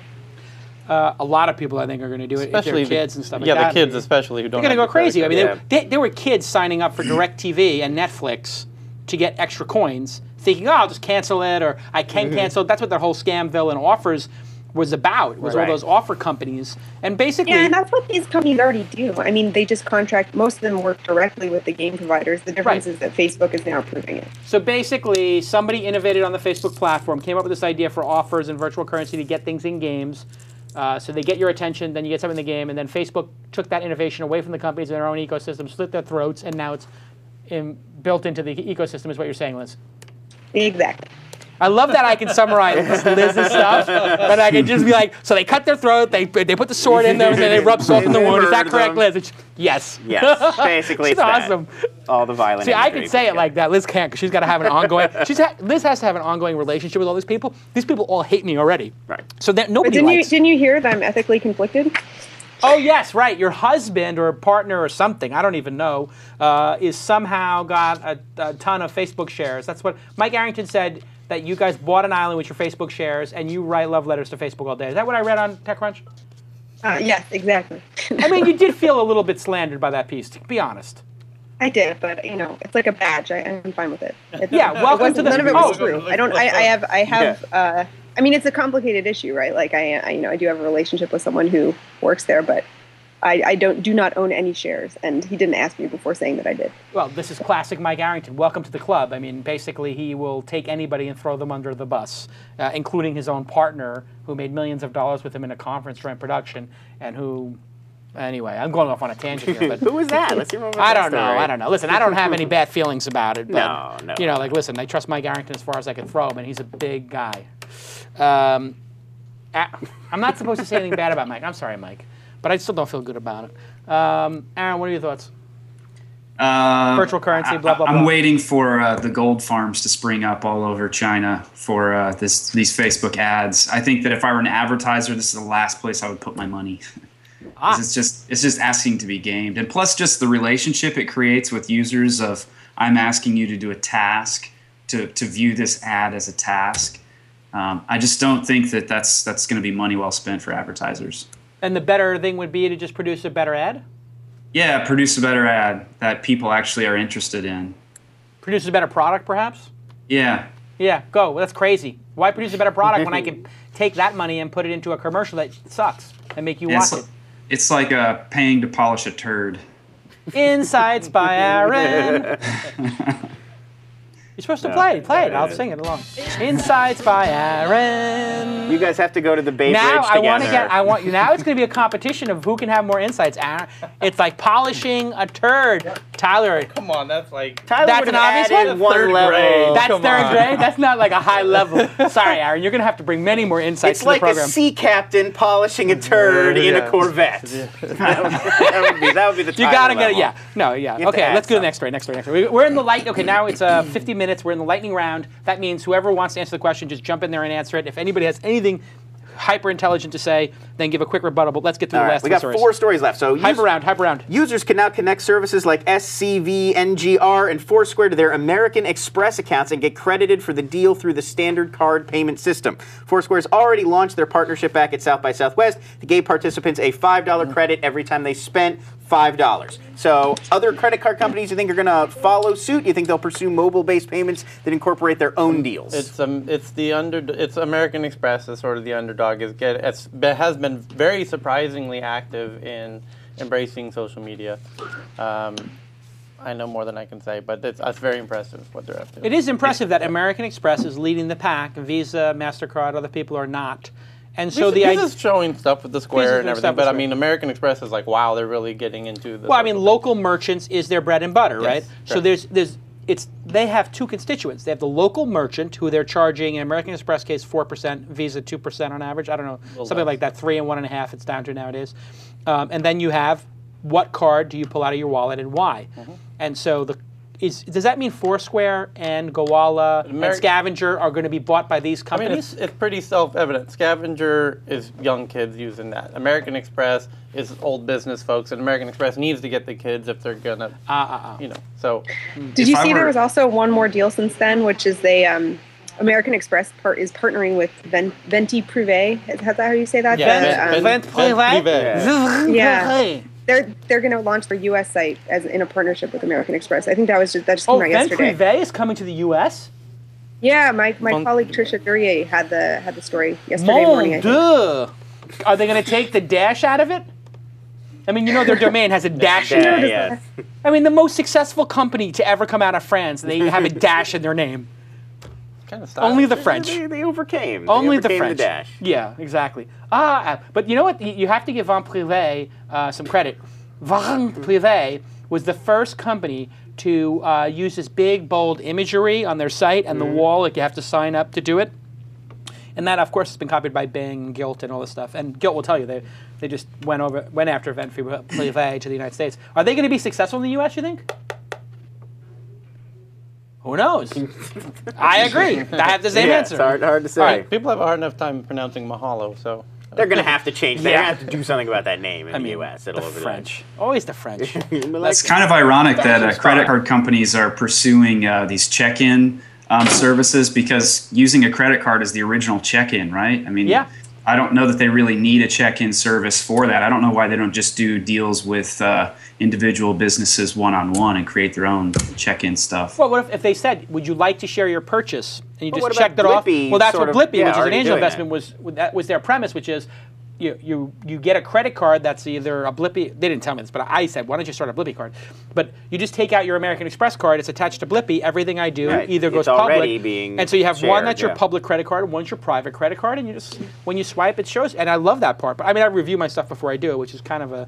Uh, a lot of people, I think, are going to do it. Especially if they're the- kids and stuff like yeah, that. Yeah, the kids especially who don't. They're going to go the credit crazy. I mean, Yeah. they, they, there were kids signing up for DirecTV and Netflix to get extra coins, thinking, "Oh, I'll just cancel it," or "I can Mm-hmm. cancel." That's what their whole Scamville and offers was about. Was Right. all those offer companies, and basically, Yeah, and that's what these companies already do. I mean, they just contract, most of them work directly with the game providers. The difference Right. is that Facebook is now approving it. So basically, somebody innovated on the Facebook platform, came up with this idea for offers and virtual currency to get things in games. Uh, so they get your attention, then you get something in the game, and then Facebook took that innovation away from the companies in their own ecosystem, slit their throats, and now it's in, built into the ecosystem, is what you're saying, Liz. Exactly. I love that I can summarize Liz's stuff, but I can just be like, so they cut their throat, they they put the sword in them, and then they rub salt in the wound. Is that correct, them. Liz? It's, yes. Yes, basically She's it's that. awesome. All the violence. See, I imagery. can say it like that. Liz can't because she's got to have an ongoing. She's ha- Liz has to have an ongoing relationship with all these people. These people all hate me already. Right. So that But nobody didn't you, didn't you hear that I'm ethically conflicted? oh yes, right. Your husband or partner or something I don't even know uh, is somehow got a, a ton of Facebook shares. That's what Mike Arrington said. That you guys bought an island with your Facebook shares and you write love letters to Facebook all day. Is that what I read on TechCrunch? Uh, yes, exactly. I mean, you did feel a little bit slandered by that piece. To be honest. I did, but you know, it's like a badge. I, I'm fine with it. It- Yeah, it welcome wasn't- to the- None of it oh. was true. I don't. I, I have. I have. Uh, I mean, it's a complicated issue, right? Like, I, I, you know, I do have a relationship with someone who works there, but I, I don't do not own any shares, and he didn't ask me before saying that I did. Well, this is classic Mike Arrington. Welcome to the club. I mean, basically, he will take anybody and throw them under the bus, uh, including his own partner, who made millions of dollars with him in a conference during production, and who. Anyway, I'm going off on a tangent here, but Who was that? Let's hear more about I don't know. story. I don't know. Listen, I don't have any bad feelings about it. But, No, no. You know, like, listen, I trust Mike Arrington as far as I can throw him, and he's a big guy. Um, I'm not supposed to say anything bad about Mike. I'm sorry, Mike, but I still don't feel good about it. Um, Aarron, what are your thoughts? Uh, Virtual currency, blah, blah, blah. I'm blah. waiting for uh, the gold farms to spring up all over China for uh, this these Facebook ads. I think that if I were an advertiser, this is the last place I would put my money. Ah. It's just it's just asking to be gamed, and plus just the relationship it creates with users of I'm asking you to do a task to to view this ad as a task. Um, I just don't think that that's that's going to be money well spent for advertisers. And the better thing would be to just produce a better ad? Yeah, produce a better ad that people actually are interested in. Produce a better product, perhaps? Yeah, Yeah, go. That's crazy. Why produce a better product when I can take that money and put it into a commercial that sucks and make you It's, watch it? it's like uh, paying to polish a turd. Insights by Aarron. You're supposed to play. it. Play it. I'll sing it along. Insights by Aarron. You guys have to go to the Bay Now Bridge I want to get. I want you. Now it's going to be a competition of who can have more insights. Aarron. It's like polishing a turd. Tyler. Come on, that's like Tyler That's an obvious added one? one Third level. grade. That's come third on. grade. That's not like a high level. Sorry, Aarron. You're gonna have to bring many more insights It's to like the a sea captain polishing a turd in a Corvette. that, would, that would be that would be the You Tyler gotta get it. Yeah. No. Yeah. You have to Okay. Let's go to the next story. Next story. Next story. We- We're in the light. Okay. Now it's uh, 50 minutes. We're in the lightning round. That means whoever wants to answer the question, just jump in there and answer it. If anybody has anything hyper intelligent to say, then give a quick rebuttal. But let's get through All the right, last we three got stories. four stories left. So hype use- round. Hyper round. Users can now connect services like SCVNGR, and Foursquare to their American Express accounts and get credited for the deal through the standard card payment system. Foursquare's already launched their partnership back at South by Southwest. They gave participants a $5 Mm-hmm. credit every time they spent $5. So, other credit card companies you think are going to follow suit? You think they'll pursue mobile-based payments that incorporate their own deals? It's um, it's the under, it's American Express is sort of the underdog. Is get it's it has been very surprisingly active in embracing social media. Um, I know more than I can say, but it's, it's very impressive what they're up to. It is impressive that American Express is leading the pack. Visa, Mastercard, other people are not. And so the idea. Visa's showing stuff with the Square and everything, but I mean, American Express is like, wow, they're really getting into the. Well, I mean, local merchants is their bread and butter, right? So there's there's it's they have two constituents. They have the local merchant who they're charging in American Express case four percent, Visa two percent on average. I don't know something less. like that, three and one and a half. It's down to nowadays. Um, and then you have what card do you pull out of your wallet and why? Mm-hmm. And so the is does that mean Foursquare and Gowalla and SCVNGR are going to be bought by these I mean, companies? it's, it's pretty self-evident. SCVNGR is young kids using that. American Express is old business folks, and American Express needs to get the kids if they're gonna, uh, uh, you know. So Did you If I see there was also one more deal since then, which is they um, American Express part is partnering with Ven- Venti Privé. Is that how you say that? Yeah, The, Vent- um, Vent- Vent Privé. Yeah. They're they're going to launch their U.S. site as in a partnership with American Express. I think that was just that just came Oh, out Vent yesterday. Privé is coming to the U.S. Yeah, my, my Mon- colleague Tricia Duryee had the had the story yesterday morning. I Mon think. Dieu. Are they going to take the dash out of it? I mean, you know their domain has a dash in Yeah, it. yes. I mean, the most successful company to ever come out of France, they have a dash in their name. Kind of Only the French. They, they overcame. They Only the overcame French. dash. Yeah, exactly. Ah, but you know what? You have to give Vente-Privée uh, some credit. Vente-Privée was the first company to uh, use this big, bold imagery on their site and the wall. Like you have to sign up to do it. And that, of course, has been copied by Bing, and Gilt, and all this stuff. And Gilt will tell you they they just went over went after Vente-Privée to the United States. Are they going to be successful in the U.S. You think? Who knows? I agree. I have the same Yeah, answer. It's hard, hard to say. All right. People have a hard enough time pronouncing Mahalo, so. They're going to have to change. They're Yeah. going to have to do something about that name in I the mean, U.S. the It'll over French. Always the French. It's kind of ironic that uh, credit card companies are pursuing uh, these check-in um, services because using a credit card is the original check-in, right? I mean, Yeah. I don't know that they really need a check-in service for that. I don't know why they don't just do deals with uh, individual businesses one-on-one and create their own check-in stuff. Well, what if, if they said, "Would you like to share your purchase?" and you Well, just checked it about off? Well, that's what sort of- yeah, which is an angel doing investment, was that was their premise, which is. You, you you get a credit card that's either a Blippy. They didn't tell me this, but I said, why don't you start a Blippy card? But you just take out your American Express card. It's attached to Blippy. Everything I do Right. either goes It's already public, being and so you have one shared, that's your yeah. public credit card, one's your private credit card, and you just when you swipe, it shows. And I love that part. But I mean, I review my stuff before I do it, which is kind of a.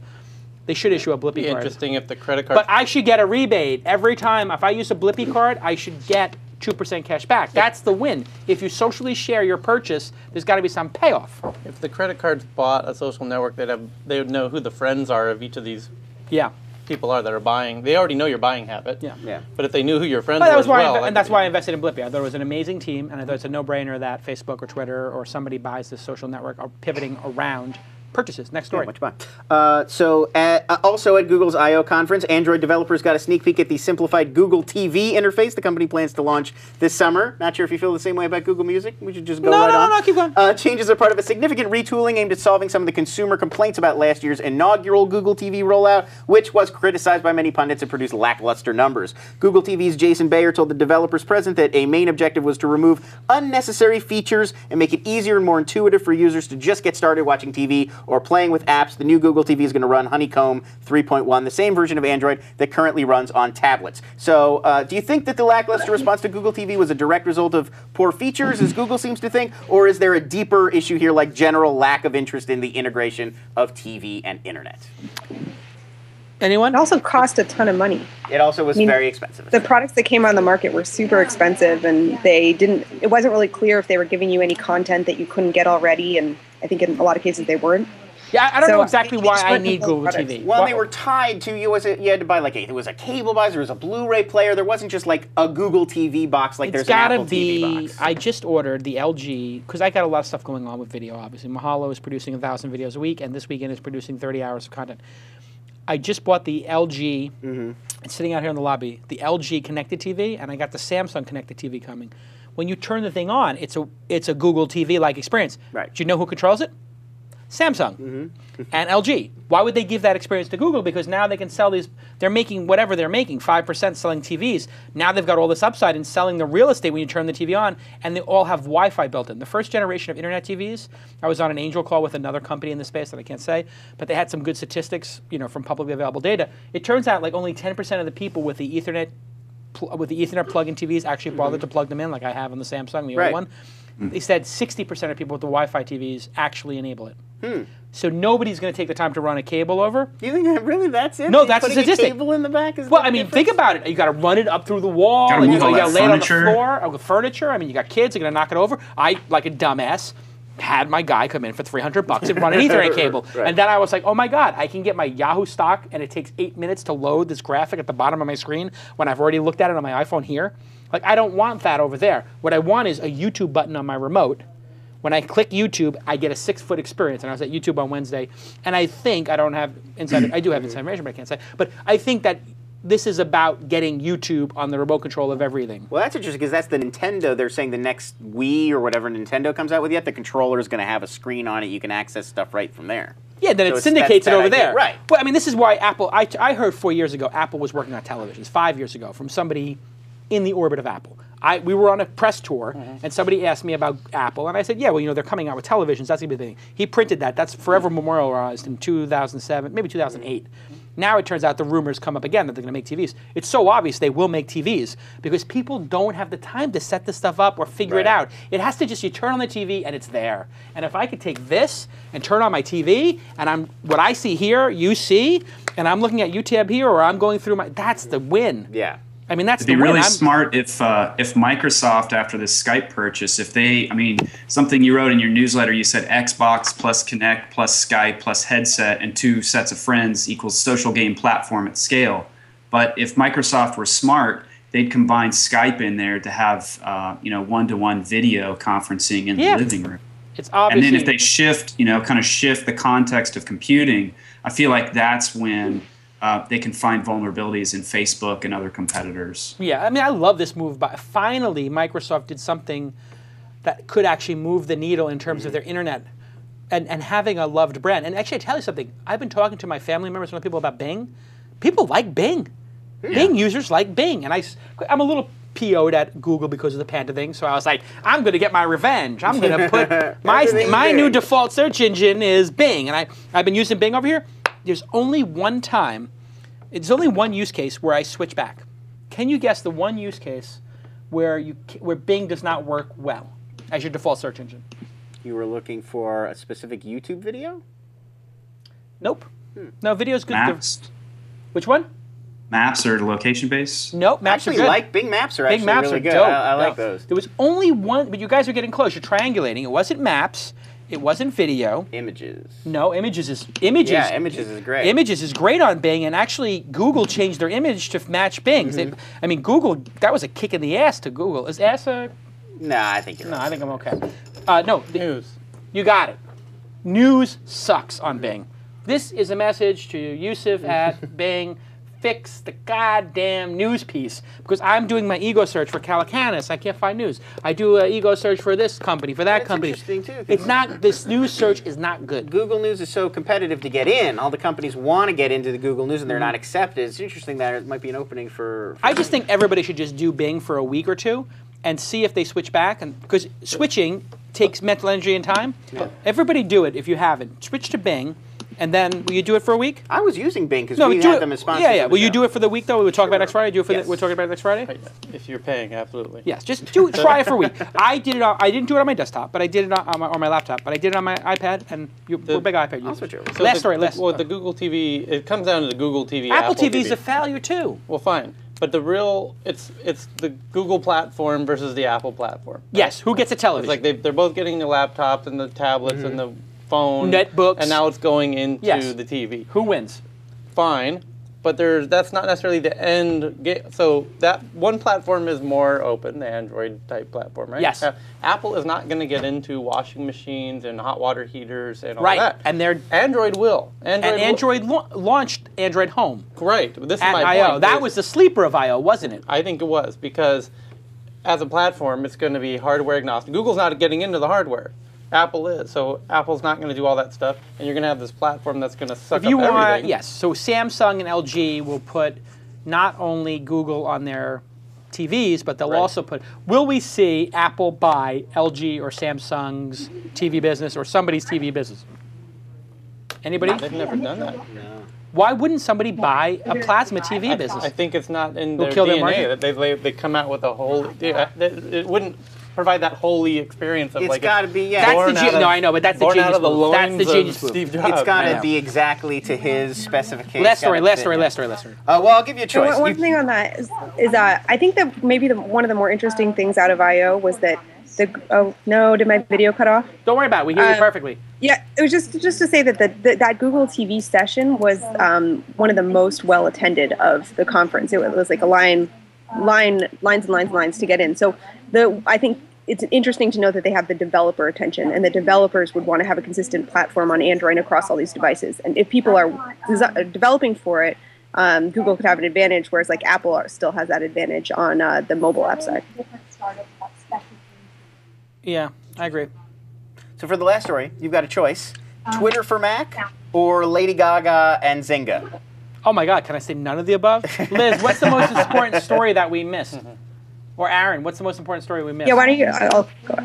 They should issue a Blippy Be card. interesting if the credit card. But I should get a rebate every time. If I use a Blippy card, I should get 2% cash back. That's the win. If you socially share your purchase, there's got to be some payoff. if the credit cards bought a social network, they'd have they would know who the friends are of each of these Yeah. people are that are buying. They already know your buying habit. Yeah. Yeah. But if they knew who your friends But that were was as why, well, inve- and that's why I invested in Blippy. I thought it was an amazing team, and I thought it's a no-brainer that Facebook or Twitter or somebody buys this social network are pivoting around purchases. Next story. Much fun. Uh, so, at, uh, also at Google's I/O conference, Android developers got a sneak peek at the simplified Google TV interface the company plans to launch this summer. Not sure if you feel the same way about Google Music. We should just go No, right no, on. no, no, keep going. Uh, changes are part of a significant retooling aimed at solving some of the consumer complaints about last year's inaugural Google TV rollout, which was criticized by many pundits and produced lackluster numbers. Google TV's Jason Bayer told the developers present that a main objective was to remove unnecessary features and make it easier and more intuitive for users to just get started watching TV or playing with apps. The new Google TV is going to run Honeycomb 3.1, the same version of Android that currently runs on tablets. So, uh, do you think that the lackluster response to Google TV was a direct result of poor features, as Google seems to think, or is there a deeper issue here, like general lack of interest in the integration of TV and internet? Anyone? It also cost a ton of money. It also was mean, very expensive. The products that came on the market were super expensive, and they didn't. It wasn't really clear if they were giving you any content that you couldn't get already, and I think in a lot of cases they weren't. Yeah, I I don't So know exactly they why I need Google products. TV. well, Why- they were tied to you. Was it you had to buy like a, it was a cable box, there was a Blu-ray player. There wasn't just like a Google TV box like It's there's got an to Apple be. TV box. I just ordered the LG because I got a lot of stuff going on with video. Obviously, Mahalo is producing a thousand videos a week, and this weekend is producing thirty hours of content. I just bought the LG. Mm-hmm. It's sitting out here in the lobby. The LG connected TV, and I got the Samsung connected TV coming. When you turn the thing on, it's a it's a Google TV like experience. Right. Do you know who controls it? Samsung Mm-hmm. and LG. Why would they give that experience to Google? Because now they can sell these. They're making whatever they're making, five percent selling TVs. Now they've got all this upside in selling the real estate when you turn the TV on, and they all have Wi-Fi built in. The first generation of internet TVs. I was on an angel call with another company in the space that I can't say, but they had some good statistics, you know, from publicly available data. It turns out like only ten percent of the people with the Ethernet with the Ethernet plug-in TVs actually bothered to plug them in, like I have on the Samsung, the Right. old one. They said 60% of people with the Wi-Fi TVs actually enable it. So nobody's going to take the time to run a cable over. you think that really that's it? No, They that's a putting statistic. cable in the back is Well, I mean, difference? think about it. You got to run it up through the wall. Gotta and you got to lay it on the floor uh, with furniture. I mean, you got kids. They're going to knock it over. I, like a dumbass, had my guy come in for 300 bucks and run an Ethernet cable. Right. And then I was like, oh my God, I can get my Yahoo stock and it takes eight minutes to load this graphic at the bottom of my screen when I've already looked at it on my iPhone here. Like, I don't want that over there. What I want is a YouTube button on my remote. When I click YouTube, I get a six foot experience. And I was at YouTube on Wednesday, and I think I don't have inside. I do have inside information, but I can't say. But I think that this is about getting YouTube on the remote control of everything. Well, that's interesting because that's the Nintendo. They're saying the next Wii or whatever Nintendo comes out with yet, the controller is going to have a screen on it. You can access stuff right from there. Yeah, then So it syndicates it over idea. there. Right. Well, I mean, this is why Apple. I, I heard four years ago Apple was working on televisions. Five years ago, from somebody in the orbit of Apple. I, we were on a press tour, mm-hmm. and somebody asked me about Apple, and I said, "Yeah, well, you know, they're coming out with televisions. That's gonna be the thing." He printed that. That's forever memorialized in 2007, maybe 2008. Now it turns out the rumors come up again that they're going to make TVs. It's so obvious they will make TVs because people don't have the time to set this stuff up or figure it out. It has to just you turn on the TV and it's there. And if I could take this and turn on my TV and I'm what I see here, you see, and I'm looking at UTAB here or I'm going through my that's the win. Yeah. I mean that's It'd be the really smart if uh, if Microsoft after this Skype purchase, if they, I mean, something you wrote in your newsletter, you said Xbox plus Kinect plus Skype plus headset and two sets of friends equals social game platform at scale. But if Microsoft were smart, they'd combine Skype in there to have uh, you know one to one video conferencing in Yeah. the living room. It's And then if they shift, you know, kind of shift the context of computing, I feel like that's when uh, they can find vulnerabilities in Facebook and other competitors. Yeah, I mean, I love this move. But finally, Microsoft did something that could actually move the needle in terms of their internet and, and having a loved brand. And actually, I tell you something. I've been talking to my family members and other people about Bing. People like Bing. Bing users like Bing, and I, I'm a little PO'd at Google because of the Panda thing. So I was like, I'm going to get my revenge. I'm going to put my my new default search engine is Bing, and I I've been using Bing over here. There's only one time it's only one use case where I switch back. Can you guess the one use case where you where Bing does not work well as your default search engine? You were looking for a specific YouTube video? Nope. Hmm. No, video's good. Maps, Which one? maps or location based. Nope. Maps actually are good. like Bing Maps are actually Bing Maps really are good. dope. I, I like No. those. There was only one, but you guys are getting close. You're triangulating. It wasn't Maps. It wasn't video. Images. No, images is images. Yeah, images is great. Images is great on Bing, and actually Google changed their image to match Bing's. Mm-hmm. They- I mean, Google that was a kick in the ass to Google. Is ass a Nah, I think you're No, right. I think I'm okay. Uh, no, the- News. You got it. News sucks on Bing. This is a message to Yusuf at Bing. Fix the goddamn news piece because I'm doing my ego search for Calacanis. I can't find news. I do an ego search for this company, for that That's company. interesting, too. It's not. This news search is not good. Google News is so competitive to get in. All the companies want to get into the Google News, and they're Mm-hmm. not accepted. It's interesting that it might be an opening for. for I just think everybody should just do Bing for a week or two and see if they switch back. And because switching takes mental energy and time. Everybody do it if you haven't. Switch to Bing and then will you do it for a week? I was using Bing because No, we do had it. them as sponsors. yeah, yeah. of the Will you do it for the week though? We'll talk about next Friday. Do it for Yes. the, we're talking about next Friday. If you're paying, absolutely. Yes, just do it. Try it for a week. I did it. On, I didn't do it on my desktop, but I did it on, on, my, on my laptop. But I did it on my iPad, and you, we're big iPad users. switch over. So last the, story. the- Last. Well, the Google TV, it comes down to the Google TV. Apple, Apple TV is a failure too. Well, fine, but the real, it's it's the Google platform versus the Apple platform. Yes. Who gets a It's television? like they, they're both getting the laptops and the tablets and mm-hmm. the phone, Netbooks. and now it's going into Yes. the TV. Who wins? Fine, but there's that's not necessarily the end. Ga- so that one platform is more open, the Android type platform, right? Yes. Uh, Apple is not going to get into washing machines and hot water heaters and all Right. that. And they're Android will. Android. and will- Android la- launched Android Home Great. This is my I/O. point. That was the sleeper of I/O, wasn't it? I think it was because as a platform, it's going to be hardware agnostic. Google's not getting into the hardware. Apple is. So Apple's not going to do all that stuff, and you're going to have this platform that's going to suck If you up want, everything. yes. So Samsung and LG will put not only Google on their TVs, but they'll Right. also put. Will we see Apple buy LG or Samsung's TV business or somebody's TV business? Anybody? They've never done that. Why wouldn't somebody buy a plasma TV business? I think it's not in Will their their DNA market? that they, they they come out with a whole. Yeah, it wouldn't provide that holy experience of It's like. got to be yeah. That's the out ge- of- no, I know, but that's the born genius of the move. That's the loins of genius move. Steve Jobs. It's got to be exactly to his specifications. last story. Gotta Last story. in. Last story. Last story. Uh, well, I'll give you a So choice. one, one You- thing on that is, is uh, I think that maybe the, one of the more interesting things out of I/O was that the oh no, did my video cut off? Don't worry about it. We hear you Uh, perfectly. Yeah, it was just just to say that the, the that Google TV session was um, one of the most well attended of the conference. It was like a line, line, lines and lines and lines to get in. So the I think it's interesting to know that they have the developer attention, and the developers would want to have a consistent platform on Android across all these devices. And if people are desi- developing for it, um, Google could have an advantage, whereas like Apple are, still has that advantage on uh, the mobile app side. Yeah, I agree. So for the last story, you've got a choice: Twitter for Mac or Lady Gaga and Zynga. Oh my God! Can I say none of the above? Liz, what's the most important story that we missed? Or Aarron, what's the most important story we missed? Yeah, why don't you? I'll go.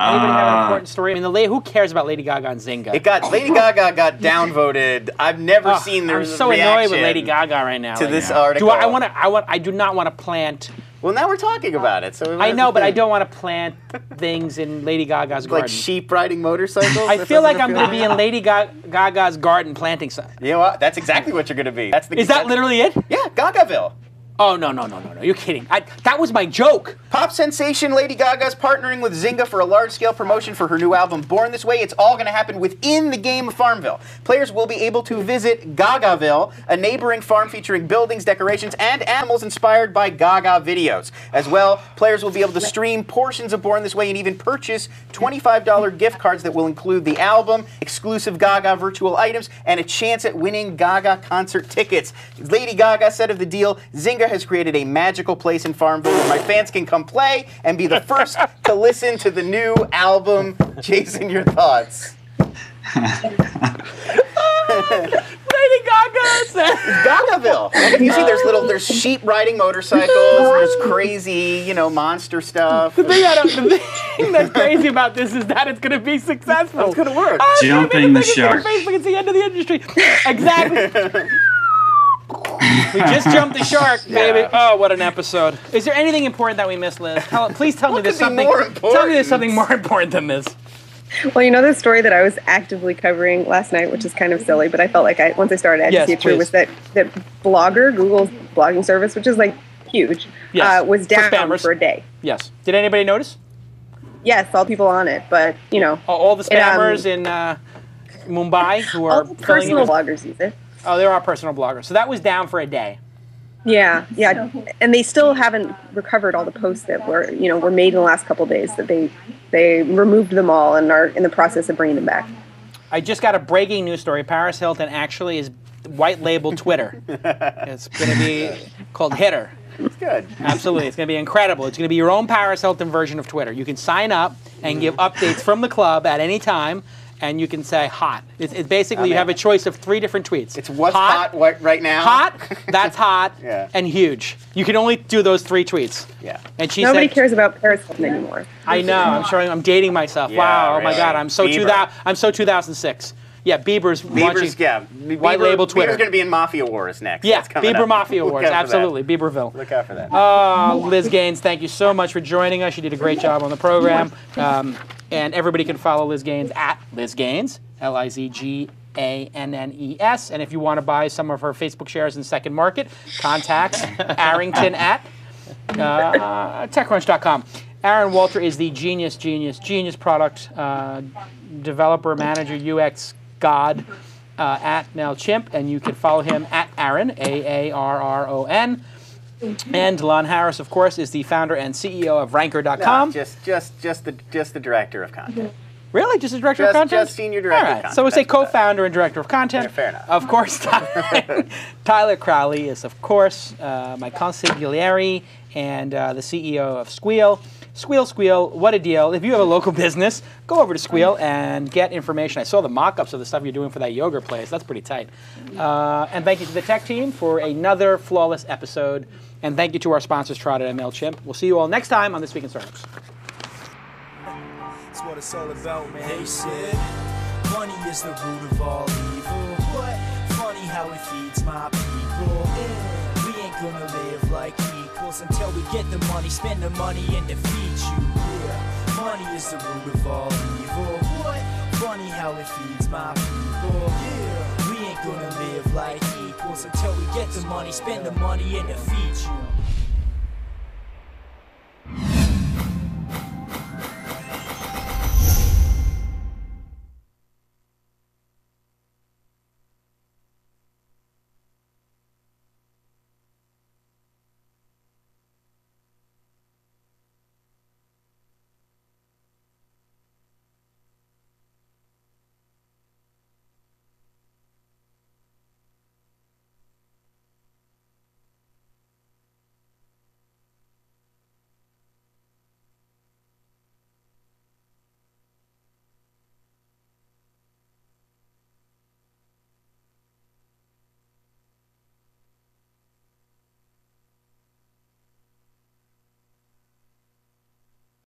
Anybody have an Uh, important story? I mean, the lady, who cares about Lady Gaga and Zynga? It got Lady Gaga got downvoted. I've never Ugh, seen the I'm so annoyed with Lady Gaga right now. to Like, this do article. I, I want to? I want. I do not want to plant. Well, now we're talking about it. So I know, but I don't want to plant things in Lady Gaga's garden. like garden. sheep riding motorcycles. I That feel like doesn't I'm going to be in Lady Ga- Gaga's garden planting stuff. You know what? That's exactly what you're going to be. That's the. Is that literally it? Yeah, Gagaville. Oh no no no no no! You're kidding. I, that was my joke. Pop sensation Lady Gaga's partnering with Zynga for a large-scale promotion for her new album Born This Way. It's all going to happen within the game of Farmville. Players will be able to visit Gagaville, a neighboring farm featuring buildings, decorations, and animals inspired by Gaga videos. As well, players will be able to stream portions of Born This Way and even purchase $25 gift cards that will include the album, exclusive Gaga virtual items, and a chance at winning Gaga concert tickets. Lady Gaga said of the deal, Zynga has created a magical place in Farmville where my fans can come play and be the first to listen to the new album. Jason, your thoughts? Lady Gaga said. Gagaville. You see, there's little, there's sheep riding motorcycles. There's crazy, you know, monster stuff. The thing, I don't, the thing that's crazy about this is that it's going to be successful. It's gonna work. Oh, it's gonna be Jumping the biggest shark. Facebook. It's the end of the industry. Exactly. we just jumped the shark, baby. Yeah. Oh, what an episode! Is there anything important that we missed, Liz? Tell, please tell me there's something. more Tell me there's important? something more important than this. Well, you know the story that I was actively covering last night, which is kind of silly, but I felt like I once I started, I had Yes, to see it through. please. Was that that Blogger, Google's blogging service, which is like huge, Yes, uh, was down spammers. for a day. Yes. Did anybody notice? Yes, all people on it, but you know, All, all the It, um, spammers in uh, Mumbai who are all the personal bloggers use it. Oh, there are personal bloggers. So that was down for a day. Yeah, yeah, and they still haven't recovered all the posts that were you know were made in the last couple days. That they they removed them all and are in the process of bringing them back. I just got a breaking news story. Paris Hilton actually is white label Twitter. it's going to be called Hitter. It's good. Absolutely. It's going to be incredible. It's going to be your own Paris Hilton version of Twitter. You can sign up and give updates from the club at any time, and you can say hot. It's, it's basically you have a choice of three different tweets. It's what's hot, what, right now. Hot, that's hot, Yeah. and huge. You can only do those three tweets. Yeah. And she Nobody said, cares about Paris Hilton anymore. I know. I'm showing. I'm dating myself. Yeah, wow. Oh my. God. I'm so Bieber. 2000. I'm so 2006. Yeah, Bieber's Bieber's, launching- yeah. white label Twitter. Bieber's going to be in Mafia Wars next. Yeah, Bieber up. Mafia Wars, for that. absolutely, Bieberville. Look out for that. Uh, Liz Gannes, thank you so much for joining us. You did a great job on the program. Um, and everybody can follow Liz Gannes at Liz Gannes, L I Z G A N N E S. And if you want to buy some of her Facebook shares in Second Market, contact Arrington at uh, TechCrunch.com. Aarron Walter is the genius, genius, genius product uh, developer, manager, UX god uh, at MailChimp. And you can follow him at Aarron, A A R R O N. And Lon Harris, of course, is the founder and CEO of No, Ranker.com. just, just, just the, just the director of content. really? Just a director Just- of content? just senior director All of content. So we say co founder and director of content. Fair- fair enough. Of course, Tyler Crowley is, of course, uh, my consigliere and uh, the CEO of Skweal. Skweal, Skweal, what a deal. If you have a local business, go over to Skweal and get information. I saw the mock ups of the stuff you're doing for that yoga place. That's pretty tight. Uh, and thank you to the tech team for another flawless episode. And thank you to our sponsors, Trotted and MailChimp. We'll see you all next time on This Week in Startups. That's what it's all about, man. They said money is the root of all evil. Funny how it feeds my people. Yeah. We ain't gonna live like goals until we get the money, spend the money and defeat you. Yeah, money is the root of all evil. What? Funny how it feeds my people. Yeah, we ain't gonna live like equals until we get the money, spend the money and defeat you.